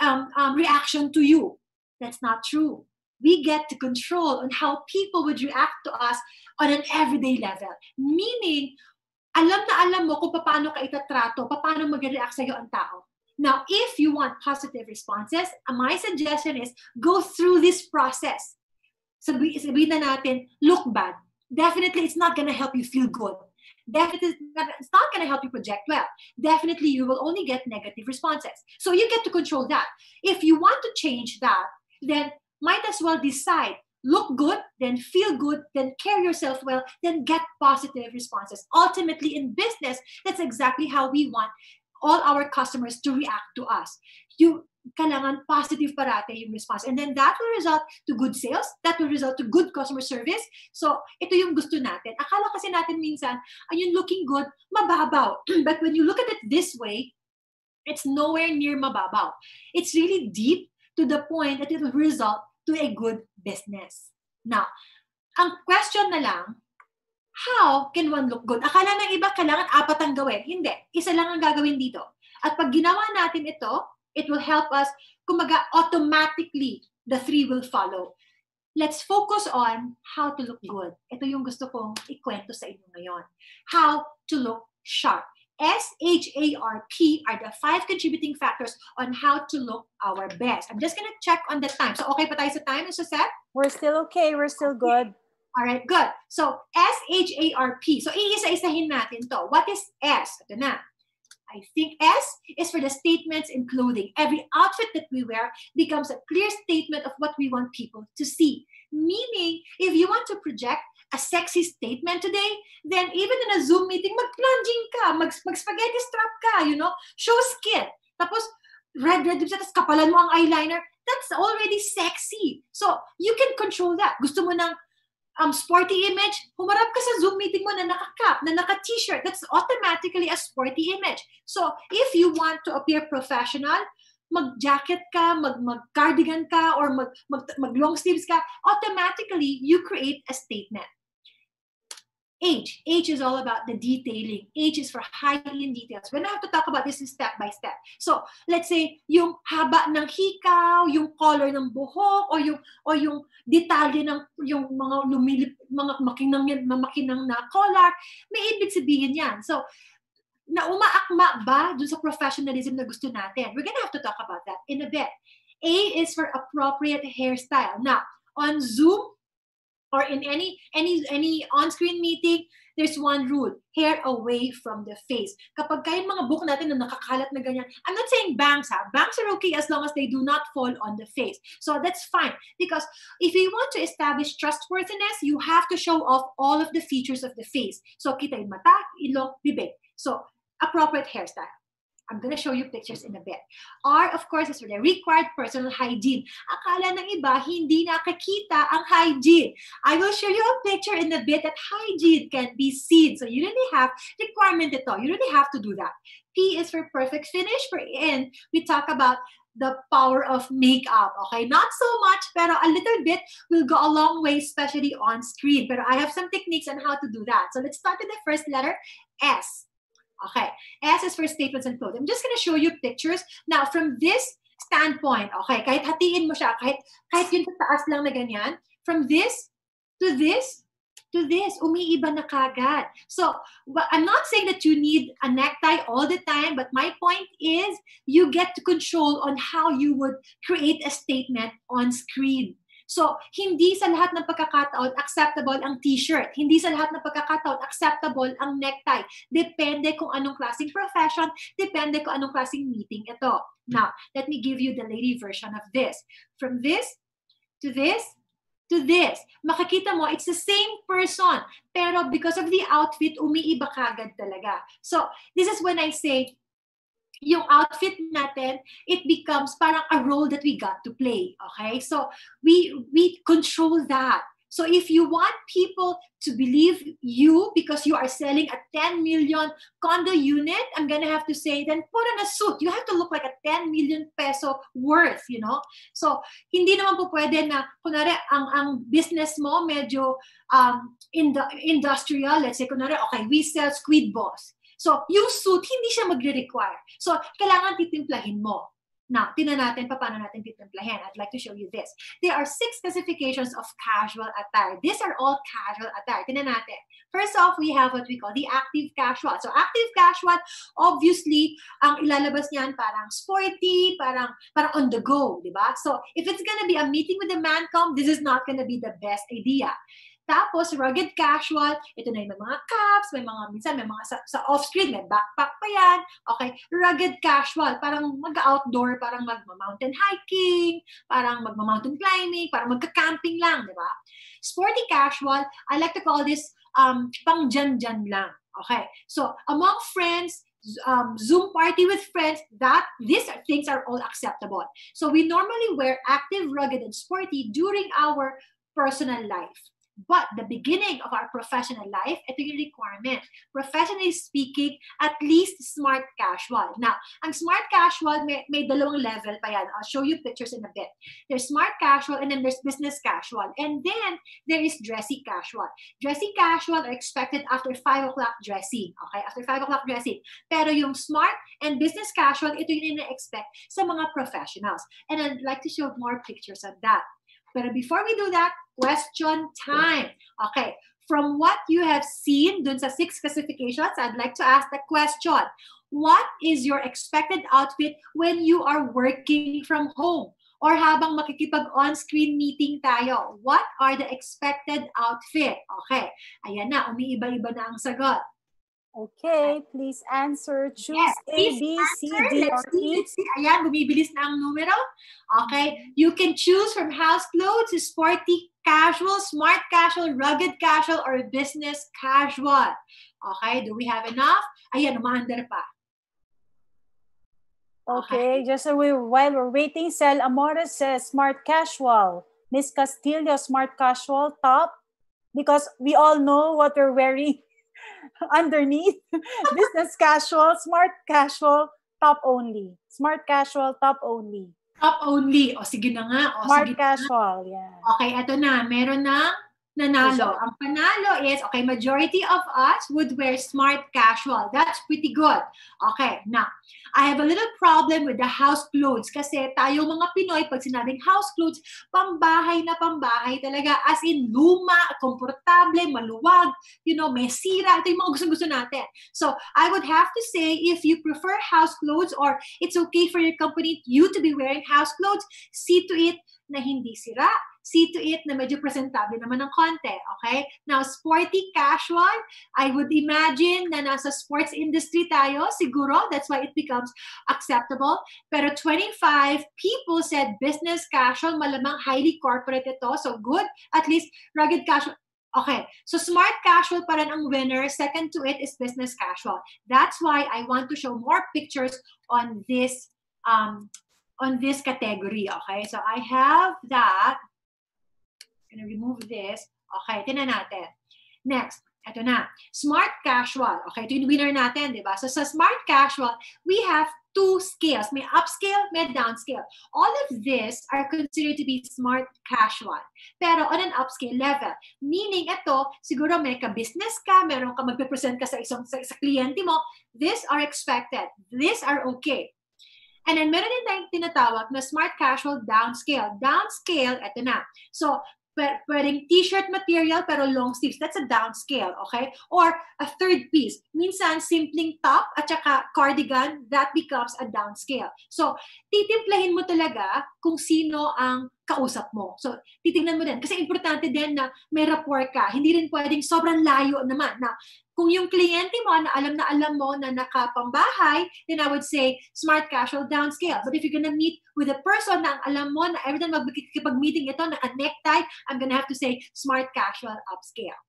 Speaker 3: um, um, reaction to you. That's not true. We get to control on how people would react to us on an everyday level. Meaning, alam na alam mo kung paano ka itatrato, paano mag-react sa'yo ang tao. Now, if you want positive responses, my suggestion is go through this process. Sabi, sabihin na natin, look bad. Definitely, it's not gonna help you feel good. Definitely, it's not gonna help you project well. Definitely, you will only get negative responses. So you get to control that. If you want to change that, then might as well decide look good, then feel good, then care yourself well, then get positive responses. Ultimately, in business, that's exactly how we want all our customers to react to us. You kailangan positive parate yung response. And then that will result to good sales, that will result to good customer service. So, ito yung gusto natin. Akala kasi natin minsan, ayun looking good, mababaw. But when you look at it this way, it's nowhere near mababaw. It's really deep to the point that it will result to a good business. Now, ang question na lang, how can one look good? Akala ng iba kailangan apat ang gawin. Hindi. Isa lang ang gagawin dito. At pag ginawa natin ito, it will help us, kumaga automatically, the three will follow. Let's focus on how to look good. Ito yung gusto kong ikwento sa inyo ngayon. How to look sharp. S, H, A, R, P are the five contributing factors on how to look our best. I'm just gonna check on the time. So okay pa tayo sa time. Seth?
Speaker 2: We're still okay. We're still good.
Speaker 3: All right, good. So S, H, A, R, P. So iisa-isahin natin to. What is S? Ito na. I think S is for the statements in clothing. Every outfit that we wear becomes a clear statement of what we want people to see. Meaning, if you want to project a sexy statement today, then even in a Zoom meeting, mag-plunging ka, mag-spaghetti strap ka, you know, show skin. Tapos, red, red lips, tapos kapalan mo ang eyeliner. That's already sexy. So, you can control that. Gusto mo ng um, sporty image, humarap ka sa Zoom meeting mo na naka-cap, na naka-t-shirt. That's automatically a sporty image. So, if you want to appear professional, mag-jacket ka, mag, mag-cardigan ka, or mag, mag, mag-long sleeves ka, automatically, you create a statement. H. H is all about the detailing. H is for high-end details. We're not have to talk about this step by step. So, let's say, yung haba ng hikaw, yung color ng buhok, or yung, or yung detalye ng yung mga lumilip, mga makinang, makinang na collar, may ibig sabihin yan. So, na umaakma ba dun sa professionalism na gusto natin? We're gonna have to talk about that in a bit. A is for appropriate hairstyle. Now, on Zoom, or in any any any on-screen meeting, there's one rule, hair away from the face. Kapag kayong mga book natin na nakakalat na ganyan, I'm not saying bangs ha, bangs are okay as long as they do not fall on the face. So that's fine because if you want to establish trustworthiness, you have to show off all of the features of the face. So kita yung mata, ilong, bibig. So appropriate hairstyle. I'm to show you pictures in a bit. R, of course, is for the required personal hygiene. Akala ng iba, hindi nakakita ang hygiene. I will show you a picture in a bit that hygiene can be seen. So you really have requirement ito. You really have to do that. P is for perfect finish. For in, we talk about the power of makeup. Okay, not so much, pero a little bit will go a long way, especially on screen. But I have some techniques on how to do that. So let's start with the first letter, S. Okay. S is for staples and clothes. I'm just going to show you pictures. Now, from this standpoint, okay, kahit hatiin mo siya, kahit, kahit yun sa taas lang na ganyan, from this to this to this, umiiba na kagad. So, I'm not saying that you need a necktie all the time, but my point is you get to control on how you would create a statement on screen. So, hindi sa lahat ng pagkakataon acceptable ang t-shirt. Hindi sa lahat ng pagkakataon acceptable ang necktie. Depende kung anong klaseng profession, depende kung anong klaseng meeting ito. Now, let me give you the lady version of this. From this to this to this. Makikita mo, it's the same person. Pero because of the outfit, umiiba kagad talaga. So, this is when I say, yung outfit natin, it becomes parang a role that we got to play. Okay? So we we control that. So if you want people to believe you because you are selling a 10 million condo unit, I'm gonna have to say, then put on a suit. You have to look like a 10 million peso worth, you know? So hindi naman po pwede na, kunwari, ang, ang business mo medyo um, in the industrial, let's say, kunwari, okay, we sell squid balls. So, yung suit, hindi siya magre-require. So, kailangan titimplahin mo. Now, tinan natin paano natin titimplahin. I'd like to show you this. There are six classifications of casual attire. These are all casual attire. Tinan natin. First off, we have what we call the active casual. So, active casual, obviously, ang ilalabas niyan parang sporty, parang, parang on the go, di ba? So, if it's gonna be a meeting with the mancom, this is not gonna be the best idea. Tapos, rugged casual, ito na yung mga caps, may mga, minsan may mga sa, sa off-screen, may backpack pa yan. Okay, rugged casual, parang mag-outdoor, parang mag-mountain hiking, parang mag-mountain climbing, parang magka-camping lang, di ba? Sporty casual, I like to call this um, pang dyan-dyan lang. Okay, so among friends, um, Zoom party with friends, that these are, things are all acceptable. So we normally wear active, rugged, and sporty during our personal life. But the beginning of our professional life, ito yung requirement. Professionally speaking, at least smart casual. Now, ang smart casual, may, may dalawang level pa yan. I'll show you pictures in a bit. There's smart casual and then there's business casual. And then there is dressy casual. Dressy casual are expected after 5 o'clock dressing. Okay, after 5 o'clock dressing. Pero yung smart and business casual, ito yung ina-expect sa mga professionals. And I'd like to show more pictures of that. But before we do that, question time. Okay, from what you have seen dun sa six classifications, I'd like to ask the question. What is your expected outfit when you are working from home? Or habang makikipag on-screen meeting tayo, what are the expected outfit? Okay, ayan na, umiiba-iba na ang sagot.
Speaker 2: Okay, please answer. Choose
Speaker 3: Yes,
Speaker 2: A,
Speaker 3: please
Speaker 2: B, C,
Speaker 3: answer.
Speaker 2: D, or
Speaker 3: Let's see,
Speaker 2: E.
Speaker 3: let's see. Ayan, bumibilis na ang numero. Okay, you can choose from house clothes, sporty casual, smart casual, rugged casual, or business casual. Okay, do we have enough? Ayan, umaandar pa.
Speaker 2: Okay, just so we, while we're waiting, Sel Amores says smart casual. Miss Castillo, smart casual top, because we all know what we're wearing underneath. Business casual, smart casual, top only. Smart casual, top only.
Speaker 3: Top only. O sige na nga. O,
Speaker 2: Smart
Speaker 3: sige na.
Speaker 2: casual, yeah.
Speaker 3: Okay, eto na. Meron na nanalo. Ang panalo is, okay, majority of us would wear smart casual. That's pretty good. Okay, now, I have a little problem with the house clothes kasi tayo mga Pinoy, pag sinabing house clothes, pambahay na pambahay talaga. As in, luma, komportable, maluwag, you know, may sira. Ito yung mga gusto-gusto natin. So, I would have to say, if you prefer house clothes or it's okay for your company, you to be wearing house clothes, see to it na hindi sira, see to it na medyo presentable naman ng konti, okay? Now, sporty casual, I would imagine na nasa sports industry tayo, siguro, that's why it becomes acceptable. Pero 25 people said business casual, malamang highly corporate ito, so good. At least, rugged casual, Okay, so smart casual pa rin ang winner. Second to it is business casual. That's why I want to show more pictures on this um, on this category. Okay, so I have that. Gonna remove this. Okay, tinan natin. Next, ito na. Smart casual. Okay, ito yung winner natin, di ba? So sa smart casual, we have two scales. May upscale, may downscale. All of this are considered to be smart casual. Pero on an upscale level. Meaning ito, siguro may ka-business ka, meron ka magpe-present ka sa isang sa, sa kliyente mo, these are expected. These are okay. And then meron din tayong tinatawag na smart casual downscale. Downscale, ito na. So, pw- pwedeng t-shirt material pero long sleeves. That's a downscale, okay? Or a third piece. Minsan, simpleng top at saka cardigan, that becomes a downscale. So, titimplahin mo talaga kung sino ang kausap mo. So, titingnan mo din. Kasi importante din na may rapport ka. Hindi rin pwedeng sobrang layo naman. Na, kung yung kliyente mo na alam na alam mo na nakapambahay, then I would say smart casual downscale. But if you're gonna meet with a person na ang alam mo na every time magkikipag-meeting ito, naka-necktie, I'm gonna have to say smart casual upscale.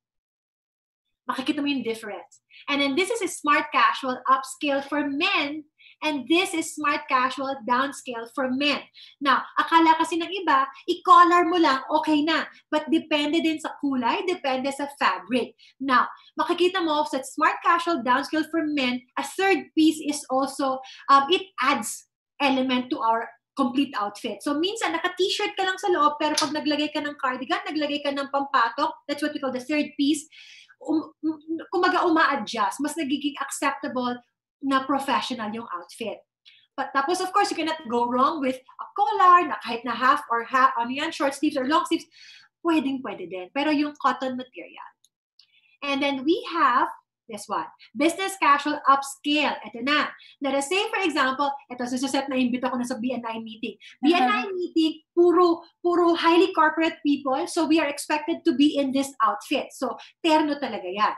Speaker 3: Makikita mo yung difference. And then this is a smart casual upscale for men and this is smart casual downscale for men. Now, akala kasi ng iba, i-collar mo lang, okay na. But depende din sa kulay, depende sa fabric. Now, makikita mo sa smart casual downscale for men, a third piece is also, um, it adds element to our complete outfit. So minsan naka-t-shirt ka lang sa loob pero pag naglagay ka ng cardigan, naglagay ka ng pampatok, that's what we call the third piece, um, kumaga uma-adjust, mas nagiging acceptable na professional yung outfit. But tapos of course you cannot go wrong with a collar na kahit na half or half ano yan, short sleeves or long sleeves, pwedeng pwede din. Pero yung cotton material. And then we have this one. Business casual upscale. Ito na. Let us say, for example, ito, sususet na invite ako na sa BNI meeting. BNI meeting, puro, puro highly corporate people. So we are expected to be in this outfit. So, terno talaga yan.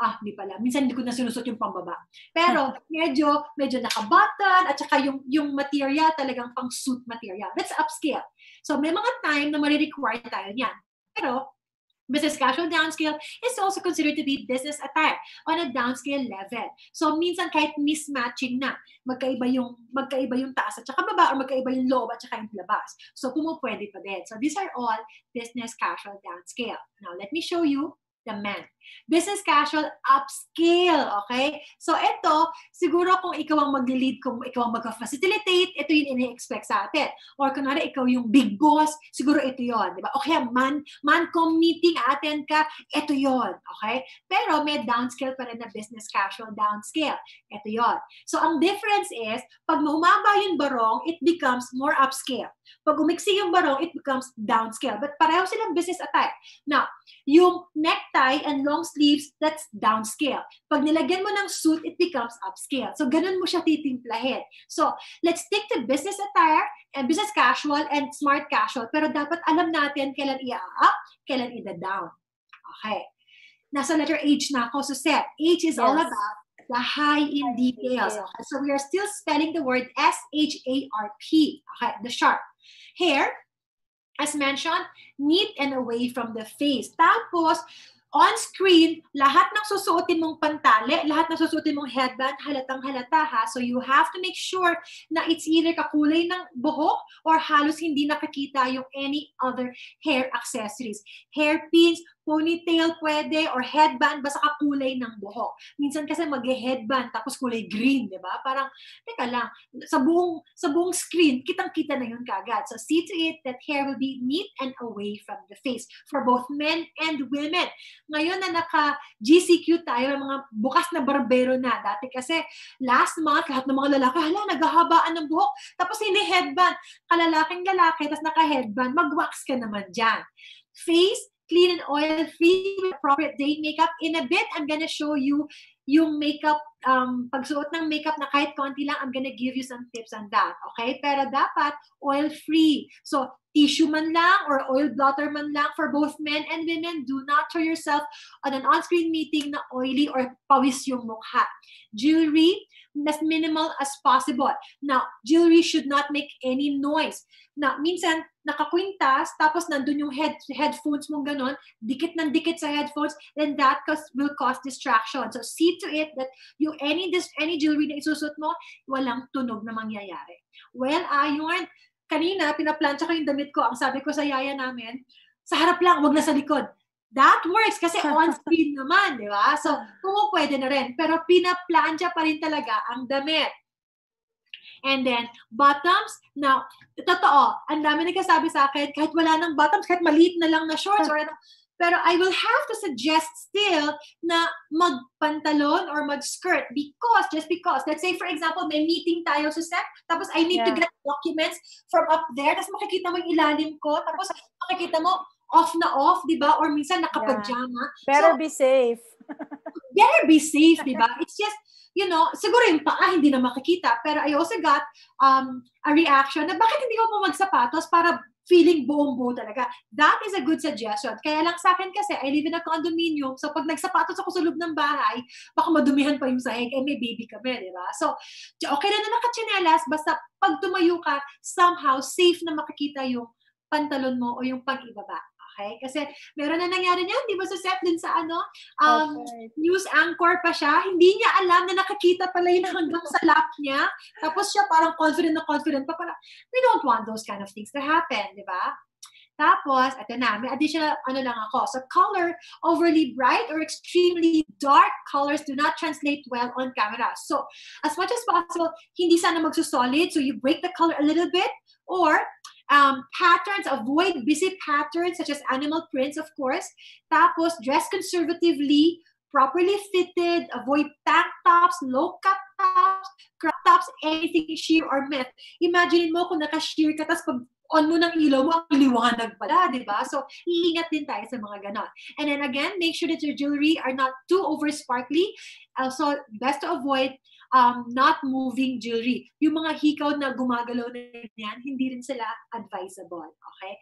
Speaker 3: Ah, hindi pala. Minsan hindi ko na sinusot yung pambaba. Pero medyo, medyo naka-button at saka yung, yung material talagang pang suit material. That's upscale. So may mga time na marirequire tayo niyan. Pero business casual downscale is also considered to be business attire on a downscale level. So minsan kahit mismatching na, magkaiba yung magkaiba yung taas at saka baba or magkaiba yung loob at saka yung labas. So pumupwede pa din. So these are all business casual downscale. Now let me show you the men. Business casual upscale, okay? So ito, siguro kung ikaw ang mag-lead, kung ikaw ang mag-facilitate, ito yung ini-expect sa atin. Or kunwari ikaw yung big boss, siguro ito yon, di ba? Okay, man, man-com meeting, attend ka, ito yon, okay? Pero may downscale pa rin na business casual downscale. Ito yon. So ang difference is, pag humaba yung barong, it becomes more upscale. Pag umiksi yung barong, it becomes downscale. But pareho silang business attire. Now, yung necktie and long sleeves, that's downscale. Pag nilagyan mo ng suit, it becomes upscale. So, ganun mo siya titimplahin. So, let's stick to business attire and business casual and smart casual. Pero dapat alam natin kailan i-up, kailan i-down. Okay. Nasa letter H na ako. So, set. H is yes. all about the high in details. Okay. So, we are still spelling the word S-H-A-R-P. Okay. The sharp. Hair, as mentioned, neat and away from the face. Tapos, on screen, lahat ng susuotin mong pantali, lahat ng susuotin mong headband, halatang halata ha. So you have to make sure na it's either kakulay ng buhok or halos hindi nakakita yung any other hair accessories. Hairpins, ponytail pwede, or headband, basta kakulay ng buhok. Minsan kasi mag-headband, tapos kulay green, di ba? Parang, teka lang, sa buong, sa buong screen, kitang-kita na yun kagad. So see to it that hair will be neat and away from the face for both men and women. Ngayon na naka-GCQ tayo, mga bukas na barbero na. Dati kasi, last month, lahat ng mga lalaki, hala, naghahabaan ng buhok. Tapos hindi headband. Kalalaking lalaki, tapos naka-headband, mag-wax ka naman dyan. Face, clean and oil-free with appropriate day makeup. In a bit, I'm gonna show you yung makeup, um, pagsuot ng makeup na kahit konti lang, I'm gonna give you some tips on that. Okay? Pero dapat oil-free. So, tissue man lang or oil blotter man lang for both men and women. Do not show yourself on an on-screen meeting na oily or pawis yung mukha. Jewelry, as minimal as possible. Now, jewelry should not make any noise. Na minsan, nakakwintas, tapos nandun yung head, headphones mong ganon, dikit ng dikit sa headphones, then that cause, will cause distraction. So see to it that yung any, this, any jewelry na isusot mo, walang tunog na mangyayari. Well, ayun, kanina, pinaplansya ko yung damit ko. Ang sabi ko sa yaya namin, sa harap lang, wag na sa likod. That works kasi on-screen naman, di ba? So, kung pwede na rin. Pero pinaplansya pa rin talaga ang damit. And then, bottoms, now, totoo, ang dami nagkasabi sa akin, kahit wala ng bottoms, kahit maliit na lang na shorts, or ano, pero I will have to suggest still na magpantalon or mag-skirt because, just because, let's say for example, may meeting tayo sa set, tapos I need yeah. to get documents from up there, tapos makikita mo yung ilalim ko, tapos makikita mo, off na off, di ba? Or minsan nakapajama.
Speaker 2: Yeah. Better so, be safe.
Speaker 3: better be safe, di ba? It's just, you know, siguro yung paa hindi na makikita. Pero I also got um, a reaction na bakit hindi ko po magsapatos para feeling buong buo talaga. That is a good suggestion. Kaya lang sa akin kasi, I live in a condominium, so pag nagsapatos ako sa loob ng bahay, baka madumihan pa yung sahig, eh may baby kami, di ba? So, okay na na nakachinelas, basta pag tumayo ka, somehow safe na makikita yung pantalon mo o yung pag-ibaba. Okay? Kasi meron na nangyari niyan, di ba sa set din sa ano, um, okay. news anchor pa siya, hindi niya alam na nakakita pala yun hanggang sa lap niya. Tapos siya parang confident na confident pa pala. We don't want those kind of things to happen, di ba? Tapos, ito na, may additional ano lang ako. So, color, overly bright or extremely dark colors do not translate well on camera. So, as much as possible, hindi sana magsusolid. So, you break the color a little bit or um, patterns, avoid busy patterns such as animal prints, of course. Tapos, dress conservatively, properly fitted, avoid tank tops, low cut tops, crop tops, anything sheer or myth. Imagine mo kung naka-sheer ka, tapos pag on mo ng ilaw mo, ang liwanag pala, di ba? So, iingat din tayo sa mga ganon. And then again, make sure that your jewelry are not too over sparkly. Also, best to avoid um, not moving jewelry. Yung mga hikaw na gumagalaw na yan, hindi rin sila advisable. Okay?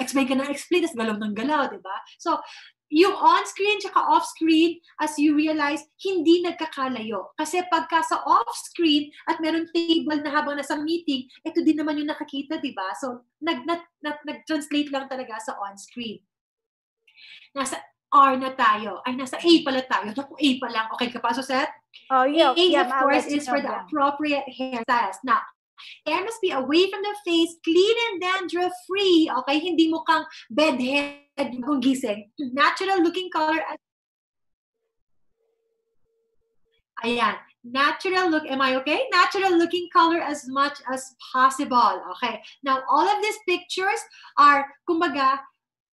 Speaker 3: Explain ka na explain, tas galaw ng galaw, di ba? So, yung on-screen tsaka off-screen, as you realize, hindi nagkakalayo. Kasi pagka sa off-screen at meron table na habang nasa meeting, ito din naman yung nakakita, di ba? So, nag, nag, nag, nag-translate lang talaga sa on-screen. Nasa R na tayo. Ay, nasa A pala tayo. Naku, A pa lang. Okay ka pa, Suset?
Speaker 2: Oh, yeah.
Speaker 3: A, yeah, of course, is for the appropriate hairstyles. Now, hair must be away from the face, clean and dandruff-free. Okay? Hindi mo kang bedhead kung gising. Natural looking color. Ayan. Natural look. Am I okay? Natural looking color as much as possible. Okay. Now, all of these pictures are, kumbaga,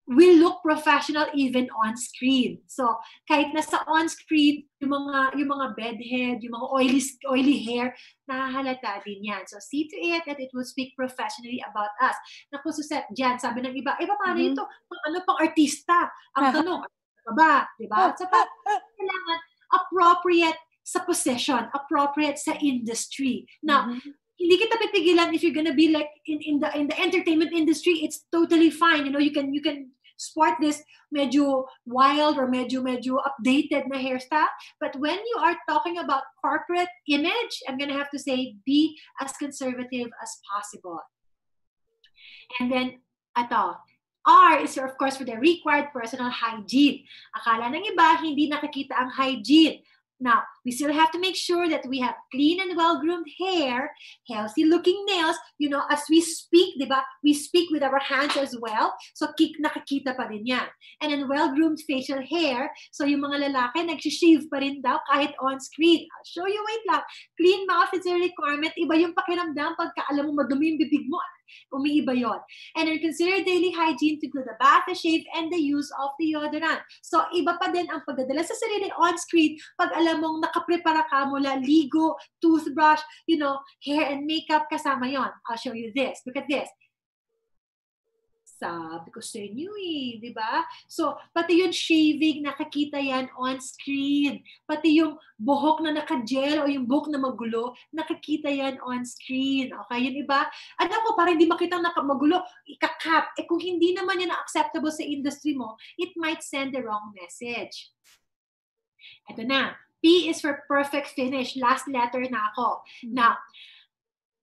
Speaker 3: will look professional even on screen. So, kahit nasa on screen, yung mga yung mga bedhead, yung mga oily oily hair, nahahalata din yan. So, see to it that it will speak professionally about us. Naku, set dyan, sabi ng iba, eh, paano mm-hmm. ito? Pang, ano pang artista? Ang tanong, ano ba? Diba? So, pa, kailangan appropriate sa position, appropriate sa industry. Now, mm-hmm hindi kita pipigilan if you're gonna be like in, in the in the entertainment industry it's totally fine you know you can you can sport this medyo wild or medyo medyo updated na hairstyle but when you are talking about corporate image i'm gonna have to say be as conservative as possible and then ato R is, of course, for the required personal hygiene. Akala ng iba, hindi nakikita ang hygiene. Now, we still have to make sure that we have clean and well-groomed hair, healthy-looking nails. You know, as we speak, di ba? We speak with our hands as well. So, kik nakikita pa din yan. And then well-groomed facial hair. So, yung mga lalaki, nag-shave pa rin daw kahit on-screen. I'll show you, wait lang. Clean mouth is a requirement. Iba yung pakiramdam pagka alam mo madumi yung bibig mo umiiba yon. And then consider daily hygiene to include the bath, the shave, and the use of deodorant. So, iba pa din ang pagdadala sa sarili on-screen pag alam mong nakaprepara ka mula ligo, toothbrush, you know, hair and makeup, kasama yon. I'll show you this. Look at this. Sabi ko sa inyo eh, di ba? So, pati yung shaving, nakakita yan on screen. Pati yung buhok na naka-gel o yung buhok na magulo, nakakita yan on screen. Okay, yun iba? Ano ko, para hindi makita na magulo, ikakap. Eh kung hindi naman yan acceptable sa industry mo, it might send the wrong message. Ito na. P is for perfect finish. Last letter na ako. Mm-hmm. Now,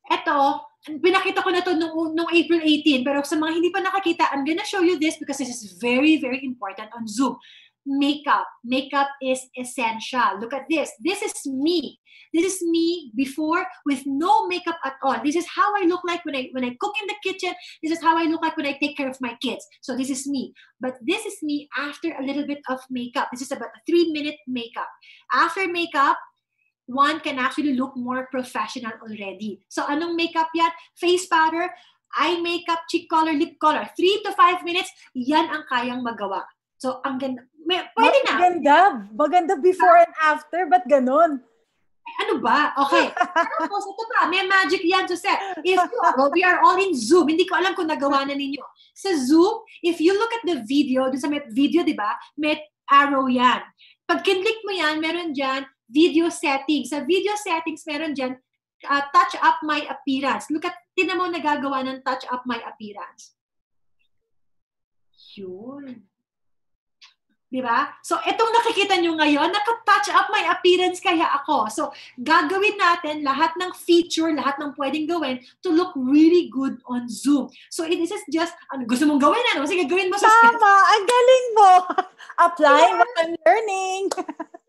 Speaker 3: ito, pinakita ko na to nung, nung April 18, pero sa mga hindi pa nakakita, I'm gonna show you this because this is very, very important on Zoom. Makeup. Makeup is essential. Look at this. This is me. This is me before with no makeup at all. This is how I look like when I when I cook in the kitchen. This is how I look like when I take care of my kids. So this is me. But this is me after a little bit of makeup. This is about a three minute makeup. After makeup, one can actually look more professional already. So anong makeup yan? Face powder, eye makeup, cheek color, lip color. Three to five minutes, yan ang kayang magawa. So ang ganda. May, pwede na.
Speaker 2: Maganda. Maganda before and after. Ba't ganun?
Speaker 3: ano ba? Okay. Tapos, ito pa, may magic yan, Jose. If you, well, we are all in Zoom. Hindi ko alam kung nagawa na ninyo. Sa Zoom, if you look at the video, dun sa may video, di ba, may arrow yan. Pag kinlik mo yan, meron dyan, video settings. Sa video settings, meron dyan, uh, touch up my appearance. Look at, tinan mo nagagawa ng touch up my appearance. Yun. Diba? So, itong nakikita nyo ngayon, naka-touch up my appearance kaya ako. So, gagawin natin lahat ng feature, lahat ng pwedeng gawin to look really good on Zoom. So, it is just, ano, gusto mong gawin, ano? Sige, gawin mo
Speaker 2: sa Tama! Ang galing mo! Apply yeah. what I'm learning!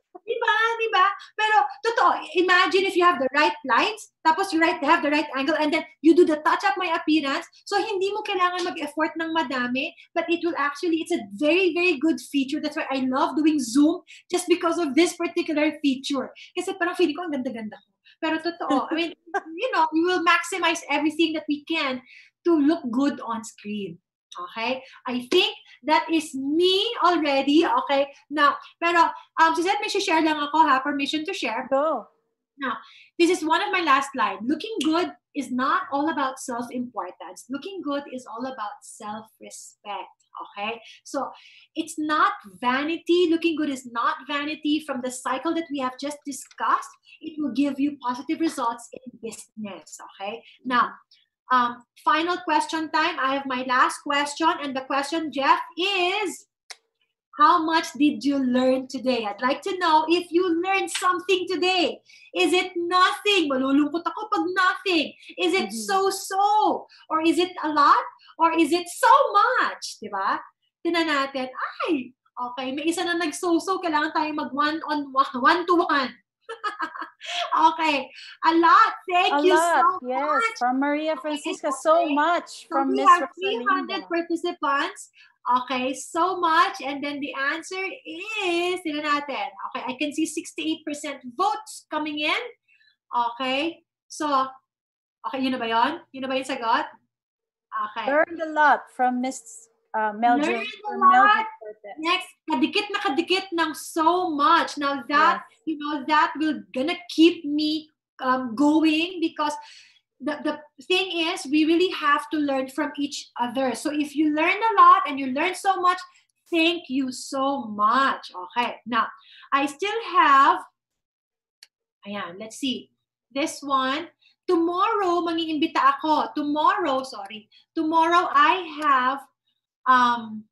Speaker 3: Diba? Diba? Pero, totoo, imagine if you have the right lights, tapos you right, have the right angle, and then you do the touch-up my appearance, so hindi mo kailangan mag-effort ng madami, but it will actually, it's a very, very good feature. That's why I love doing Zoom, just because of this particular feature. Kasi parang feeling ko, ang ganda-ganda ko. Pero totoo, I mean, you know, we will maximize everything that we can to look good on screen. Okay? I think that is me already. Okay? Now, pero, um, Zed, may share lang ako ha, permission to share.
Speaker 2: Go.
Speaker 3: Now, this is one of my last slides. Looking good is not all about self-importance. Looking good is all about self-respect. Okay? So, it's not vanity. Looking good is not vanity from the cycle that we have just discussed. It will give you positive results in business. Okay? Now, um, final question time. I have my last question. And the question, Jeff, is how much did you learn today? I'd like to know if you learned something today. Is it nothing? Malulungkot ako pag nothing. Is it mm-hmm. so-so? Or is it a lot? Or is it so much? Diba? Tinan natin, ay, okay, may isa na nag-so-so, kailangan tayo mag-one-on-one, one-to-one. okay. A lot. Thank a you lot. so
Speaker 2: yes.
Speaker 3: much.
Speaker 2: From Maria Francisca, okay. so much.
Speaker 3: So from
Speaker 2: we
Speaker 3: Miss have 300 participants. Okay, so much. And then the answer is, sila natin. Okay, I can see 68% votes coming in. Okay, so, okay, yun na ba yun? Yun na ba yung sagot? Okay.
Speaker 2: Learned a lot from Miss uh, Meldred.
Speaker 3: Learned a lot. Next, kadikit na kadikit ng so much. Now that, yes. you know, that will gonna keep me um, going because the, the thing is we really have to learn from each other. So if you learn a lot and you learn so much, thank you so much. Okay, now I still have, ayan, let's see. This one, tomorrow, mangiimbita ako. Tomorrow, sorry. Tomorrow, I have um,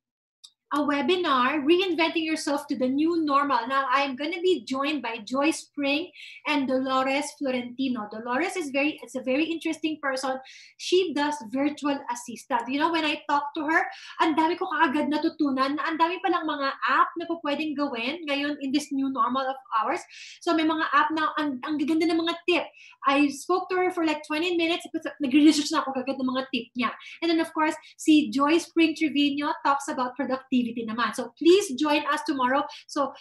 Speaker 3: a webinar, Reinventing Yourself to the New Normal. Now, I'm going to be joined by Joy Spring and Dolores Florentino. Dolores is very, it's a very interesting person. She does virtual assistant. You know, when I talk to her, ang dami ko kaagad natutunan na ang dami palang mga app na po pwedeng gawin ngayon in this new normal of ours. So, may mga app na ang, ang gaganda ng mga tip. I spoke to her for like 20 minutes. Nag-research na ako kagad ng mga tip niya. And then, of course, si Joy Spring Trevino talks about productivity activity naman. So please join us tomorrow. So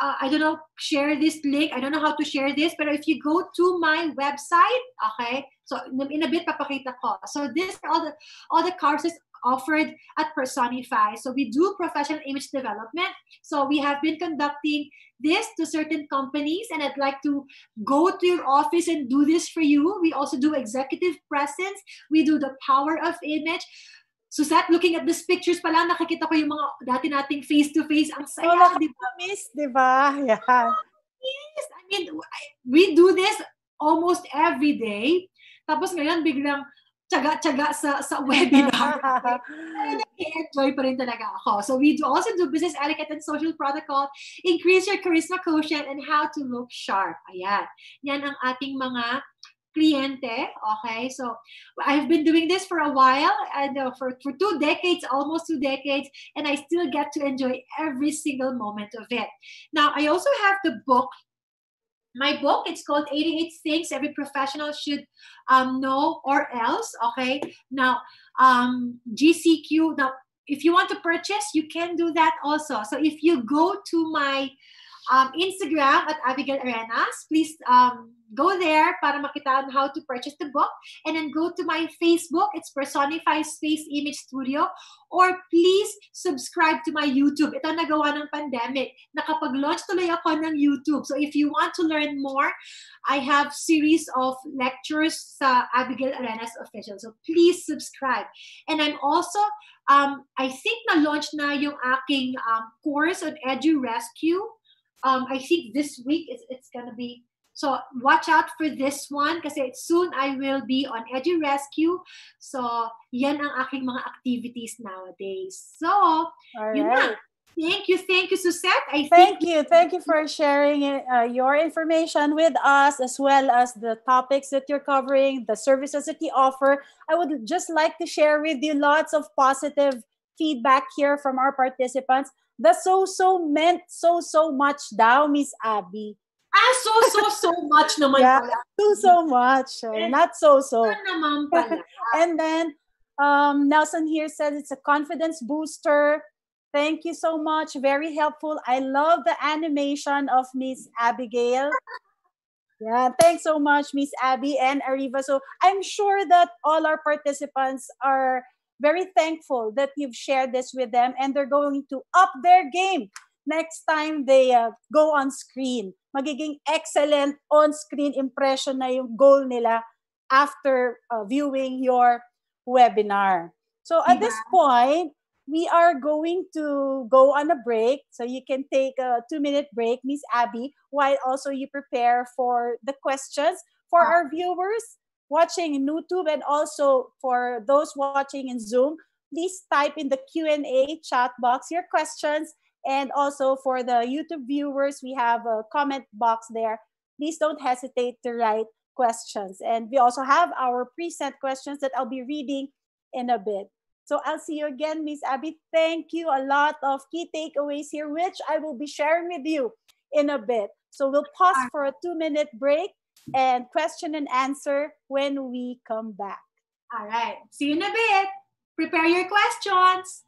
Speaker 3: uh, I don't know, share this link. I don't know how to share this, but if you go to my website, okay, so in a bit papakita ko. So this all the all the courses offered at Personify. So we do professional image development. So we have been conducting this to certain companies, and I'd like to go to your office and do this for you. We also do executive presence. We do the power of image. Suzette, looking at these pictures pala, nakikita ko yung mga dati nating face-to-face. Ang saya,
Speaker 2: oh, di ba? Miss, di ba? Yeah.
Speaker 3: Yes. I mean, we do this almost every day. Tapos ngayon, biglang tsaga-tsaga sa, sa webinar. enjoy pa rin talaga ako. So we do also do business etiquette and social protocol, increase your charisma quotient, and how to look sharp. Ayan. Yan ang ating mga cliente. Okay, so I've been doing this for a while and uh, for, for two decades, almost two decades, and I still get to enjoy every single moment of it. Now, I also have the book. My book, it's called 88 Things Every Professional Should um, Know or Else. Okay, now um, GCQ. Now, if you want to purchase, you can do that also. So if you go to my um, Instagram at Abigail Arenas. Please um, go there para makita how to purchase the book. And then go to my Facebook. It's Personify Space Image Studio. Or please subscribe to my YouTube. Ito nagawa ng pandemic. Nakapag-launch tuloy ako ng YouTube. So if you want to learn more, I have series of lectures sa Abigail Arenas Official. So please subscribe. And I'm also, um, I think na-launch na yung aking um, course on Edu Rescue um, I think this week it's, it's going to be so watch out for this one kasi soon I will be on Edu Rescue. So, yan ang aking mga activities nowadays. So,
Speaker 2: All yun right. na.
Speaker 3: Thank you, thank you, Suzette.
Speaker 2: I thank you, thank you for sharing uh, your information with us as well as the topics that you're covering, the services that you offer. I would just like to share with you lots of positive feedback here from our participants. The so-so meant so-so much daw, Miss Abby.
Speaker 3: Ah, so, so, so much naman
Speaker 2: yeah, pala. So, so much. Uh, not so, so.
Speaker 3: naman pala.
Speaker 2: and then, um, Nelson here says it's a confidence booster. Thank you so much. Very helpful. I love the animation of Miss Abigail. Yeah, thanks so much, Miss Abby and Ariva. So I'm sure that all our participants are very thankful that you've shared this with them and they're going to up their game next time they uh, go on screen. Magiging excellent on-screen impression na yung goal nila after uh, viewing your webinar. So at this point, we are going to go on a break. So you can take a two-minute break, Miss Abby, while also you prepare for the questions for our viewers watching in YouTube and also for those watching in Zoom, please type in the Q&A chat box your questions. And also for the YouTube viewers, we have a comment box there. Please don't hesitate to write questions. And we also have our present questions that I'll be reading in a bit. So I'll see you again, Miss Abby. Thank you. A lot of key takeaways here, which I will be sharing with you in a bit. So we'll pause for a two minute break and question and answer when we come back.
Speaker 3: All right. See you in a bit. Prepare your questions.